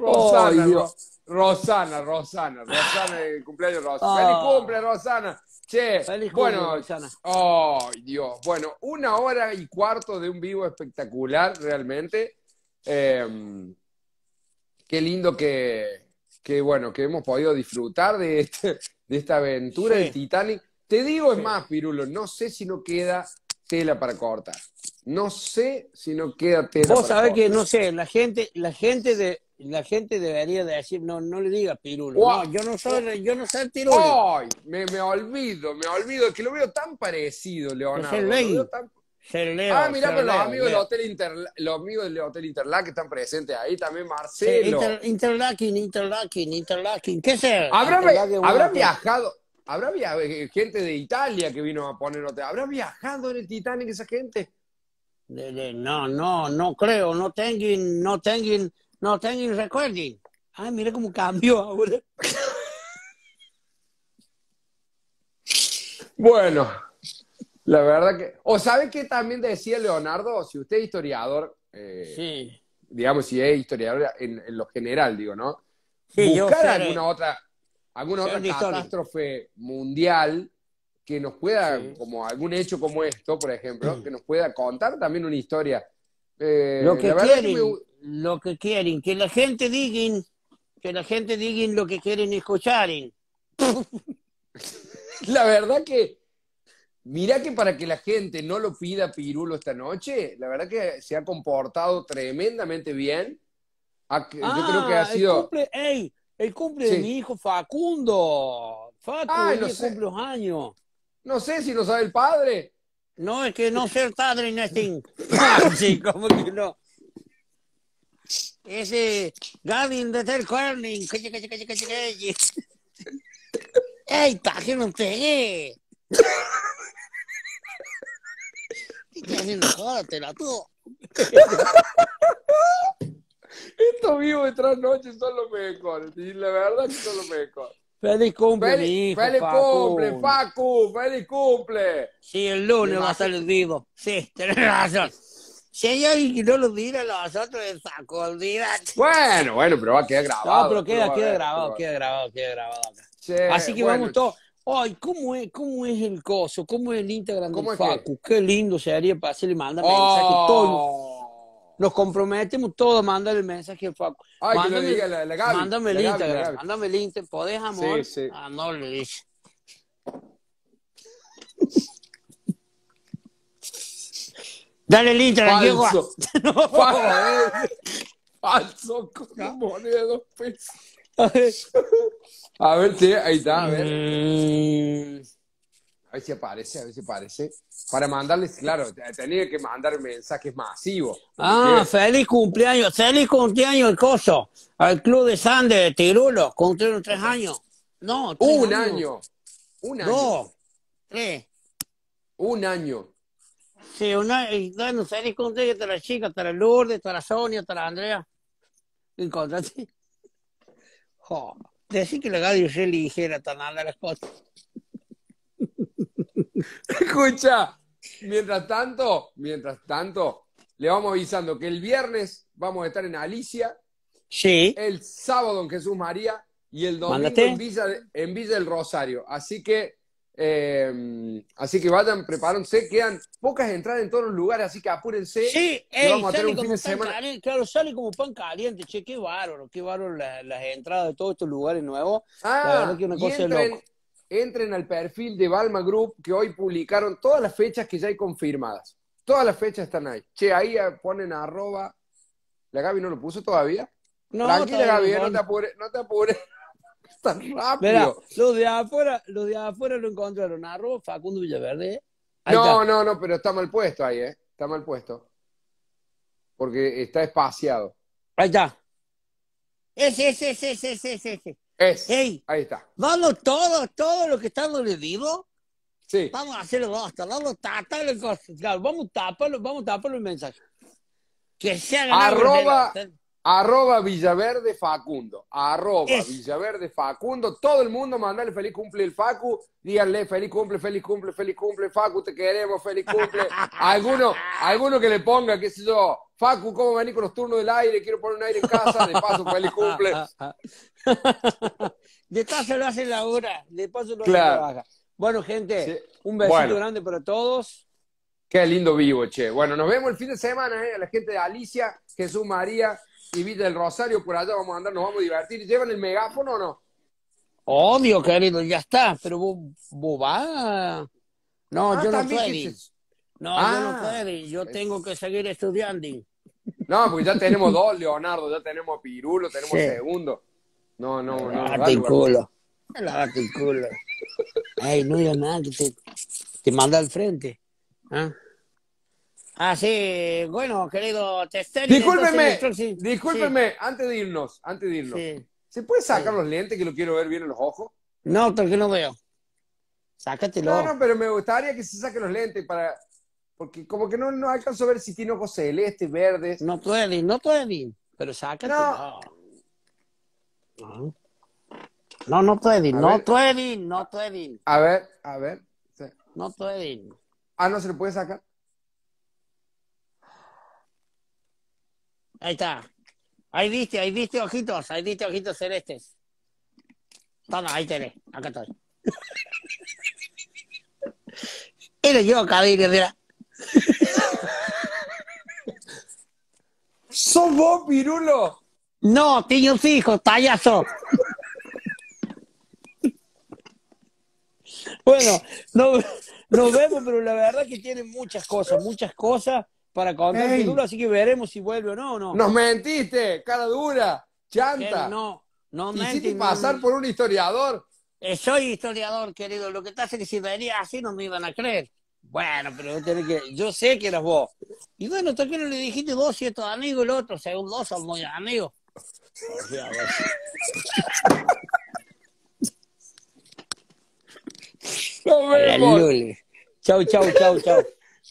Rosana. Ro- Rosana, Rosana, Rosana, el cumpleaños Rosana. Ah. ¡Feliz cumple, Rosana! Che, Feliz bueno, cumple, Rosana. ¡ay, Dios! Bueno, una hora y cuarto de un vivo espectacular, realmente. Eh, qué lindo que, que, bueno, que hemos podido disfrutar de, este- de esta aventura Sí. del Titanic. Te digo, es Sí. más, Pirulo, no sé si no queda tela para cortar. No sé si no queda tela Vos para sabés cortar. que, no sé, la gente, la gente de, la gente debería de decir, no, no le diga pirulo. Guau. No, yo no soy, yo no soy pirulo. ¡Ay! Me, me olvido, me olvido, es que lo veo tan parecido, Leonardo. Es el Ley. tan- leo, Ah, mira, pero los amigos del. Hotel Interla- los amigos del Hotel Interlac que están presentes ahí, también Sí, Marcelo. inter, interlocking, interlocking, interlocking. ¿Qué es eso? ¿Habrá, habrá viajado? ¿Habrá via- eh, gente de Italia que vino a poner hotel? ¿Habrá viajado en el Titanic esa gente? de- de- no, no, no creo, no tengo, no tengo, no tengo recording. Ay, mira cómo cambió ahora. Bueno, la verdad que... ¿O sabe qué también decía Leonardo? Si usted es historiador, eh, Sí, digamos, si es historiador en, en lo general, digo, ¿no? Sí, Buscar alguna otra, alguna otra de historia. catástrofe mundial que nos pueda, Sí. como algún hecho como esto, por ejemplo, que nos pueda contar también una historia. Eh, Lo que la verdad quieren. me gu- lo que quieren, que la gente diga, que la gente diga lo que quieren escuchar. La verdad que, mirá que para que la gente no lo pida Pirulo esta noche, la verdad que se ha comportado tremendamente bien. Ha- Yo creo que ha Ah, El sido... cumple, ey, el cumple de mi hijo Facundo. Facu, Ay, hoy lo día sé. cumple los años. No sé si lo sabe el padre. No, es que no ser padre, Nesting. sí, ¿cómo que no? Ese Gavin de Tel Corning. ¡Ey, taje, no pegué! ¿Qué haciendo? Jódatela tú. Estos vivos de trasnoche son los mejores. Y la verdad que son los mejores. Feliz cumple, mi ¡Feliz, hijo, feliz Facu. cumple, Facu! ¡Feliz cumple! Sí, el lunes va a salir vivo. Sí, tenés razón. Si hay alguien que no lo diga, nosotros es Facu, olvídate. Bueno, bueno, pero va a quedar grabado. No, pero queda, a queda ver, grabado, pero- queda grabado, queda grabado acá. Sí, Así que bueno, vamos todos. Ay, ¿cómo es, ¿cómo es el coso? ¿Cómo es el Instagram ¿Cómo de que? Facu? Qué lindo sería para hacerle mandar mensaje. Todos Oh. nos comprometemos todos a mandarle el mensaje al Facu. Ay, que lo Mándame- diga la, la Gaby. mándame el la Instagram, Gaby. mándame el Instagram. ¿Podés, amor? Sí, sí. Ah, no le dice. Dale el Instagram. Falso. No. Fa- Falso con moneda de dos pesos. A ver, sí, ahí está, a ver. Mm, A ver si aparece, a ver si aparece. Para mandarles, claro, te- tenía que mandar mensajes masivos. Ah, feliz cumpleaños, feliz cumpleaños el coso. Al club de Sande de Tirulo, cumplieron tres años. No, tres un años. año. Un año. Dos, tres. Un año. Sí, una, y bueno, feliz cumpleaños a la chica, a la Lourdes, a la Sonia, a la Andrea. ¿Encontraste? Jo, decir que la Gaby se le dijera tan nada las cosas. Escucha, mientras tanto, mientras tanto, le vamos avisando que el viernes vamos a estar en Alicia, Sí, el sábado en Jesús María y el domingo Mándate. en Villa, en Villa del Rosario. Así que, eh, así que vayan preparándose, quedan pocas entradas en todos los lugares, así que apúrense. sí, ey, vamos a tener sale un fin como de pan semana. caliente, claro, sale como pan caliente, che, qué bárbaro, qué bárbaro la- las entradas de todos estos lugares nuevos. La Ah, verdad que una y cosa de entren, loco. entren al perfil de Balma Group que hoy publicaron todas las fechas que ya hay confirmadas. Todas las fechas están ahí. Che, ahí ponen arroba. ¿La Gaby no lo puso todavía? No, Tranquila, Gaby, no. no te apures, no te apures. Tan rápido. Los de afuera, los de afuera lo encontraron. Arroba Facundo Villaverde. Ahí no, está. no, no, pero está mal puesto ahí, ¿eh? Está mal puesto. Porque está espaciado. Ahí está. Ese, ese, ese, ese, ese, ese. Es. Ey, Ahí está. vamos todos, todo lo que está donde vivo, Sí. vamos a hacerlo basta, vamos a taparlo, cosas, vamos a taparlo, vamos a taparlo el mensaje. Que se hagan Arroba-. Arroba Villaverde Facundo. Arroba Es. Villaverde Facundo. Todo el mundo mandale feliz cumple el Facu. Díganle feliz cumple, feliz cumple, feliz cumple, Facu, te queremos, feliz cumple. alguno, alguno que le ponga, qué sé yo, Facu, ¿cómo venir con los turnos del aire? Quiero poner un aire en casa, de paso, feliz cumple. De paso lo hace la hora, de paso lo Claro. hace la baja. Bueno, gente, Sí. un besito Bueno. grande para todos. Qué lindo vivo, che. Bueno, nos vemos el fin de semana, ¿eh? A la gente de Alicia, Jesús María y Villa del Rosario, por allá vamos a andar, nos vamos a divertir. ¿Llevan el megáfono o no? Obvio, querido, ya está, pero vos, vos vas. No, Ah, yo no también puedo. No, Ah. yo no puedo, yo tengo que seguir estudiando. No, porque ya tenemos dos, Leonardo, ya tenemos a Pirulo, tenemos Sí. segundo. No, no, no. Lávate el culo. Lávate el culo. Ey, no digas nada te, te manda al frente. ¿Ah? Ah, sí, bueno, querido Testeri. Discúlpeme, entonces, sí, discúlpeme, antes de irnos, antes de irnos. sí. ¿Se puede sacar Sí. los lentes que lo quiero ver bien en los ojos? No, porque no veo. Sácatelo. No, no, pero me gustaría que se saquen los lentes para. Porque como que no, no alcanzo a ver si tiene ojos celestes, verdes. No pueden, no pueden, pero sácatelo. No, no, no pueden, A no ver. pueden, no pueden, A ver, a ver. No pueden. Ah, no se le puede sacar. Ahí está. Ahí viste, ahí viste ojitos, ahí viste ojitos celestes. Toma, ahí tenés, acá estoy. Era yo, cabello, mira. ¿Sos vos, Pirulo? No, tengo hijos, payaso. Bueno, no, nos vemos, pero la verdad que tiene muchas cosas, muchas cosas para contar Ey. Pirulo, así que veremos si vuelve o no no. Nos mentiste, cara dura, chanta. no, no Te menti, hiciste no- pasar por un historiador. Eh, soy historiador, querido. Lo que pasa es que si venía así no me iban a creer. Bueno, pero que... yo sé que eras vos. Y bueno, ¿por qué no le dijiste vos si estos amigos y el otro? Según vos son muy amigos. O sea, Nos vemos. Chau, chau, chau, chau.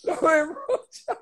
Nos vemos. Chao.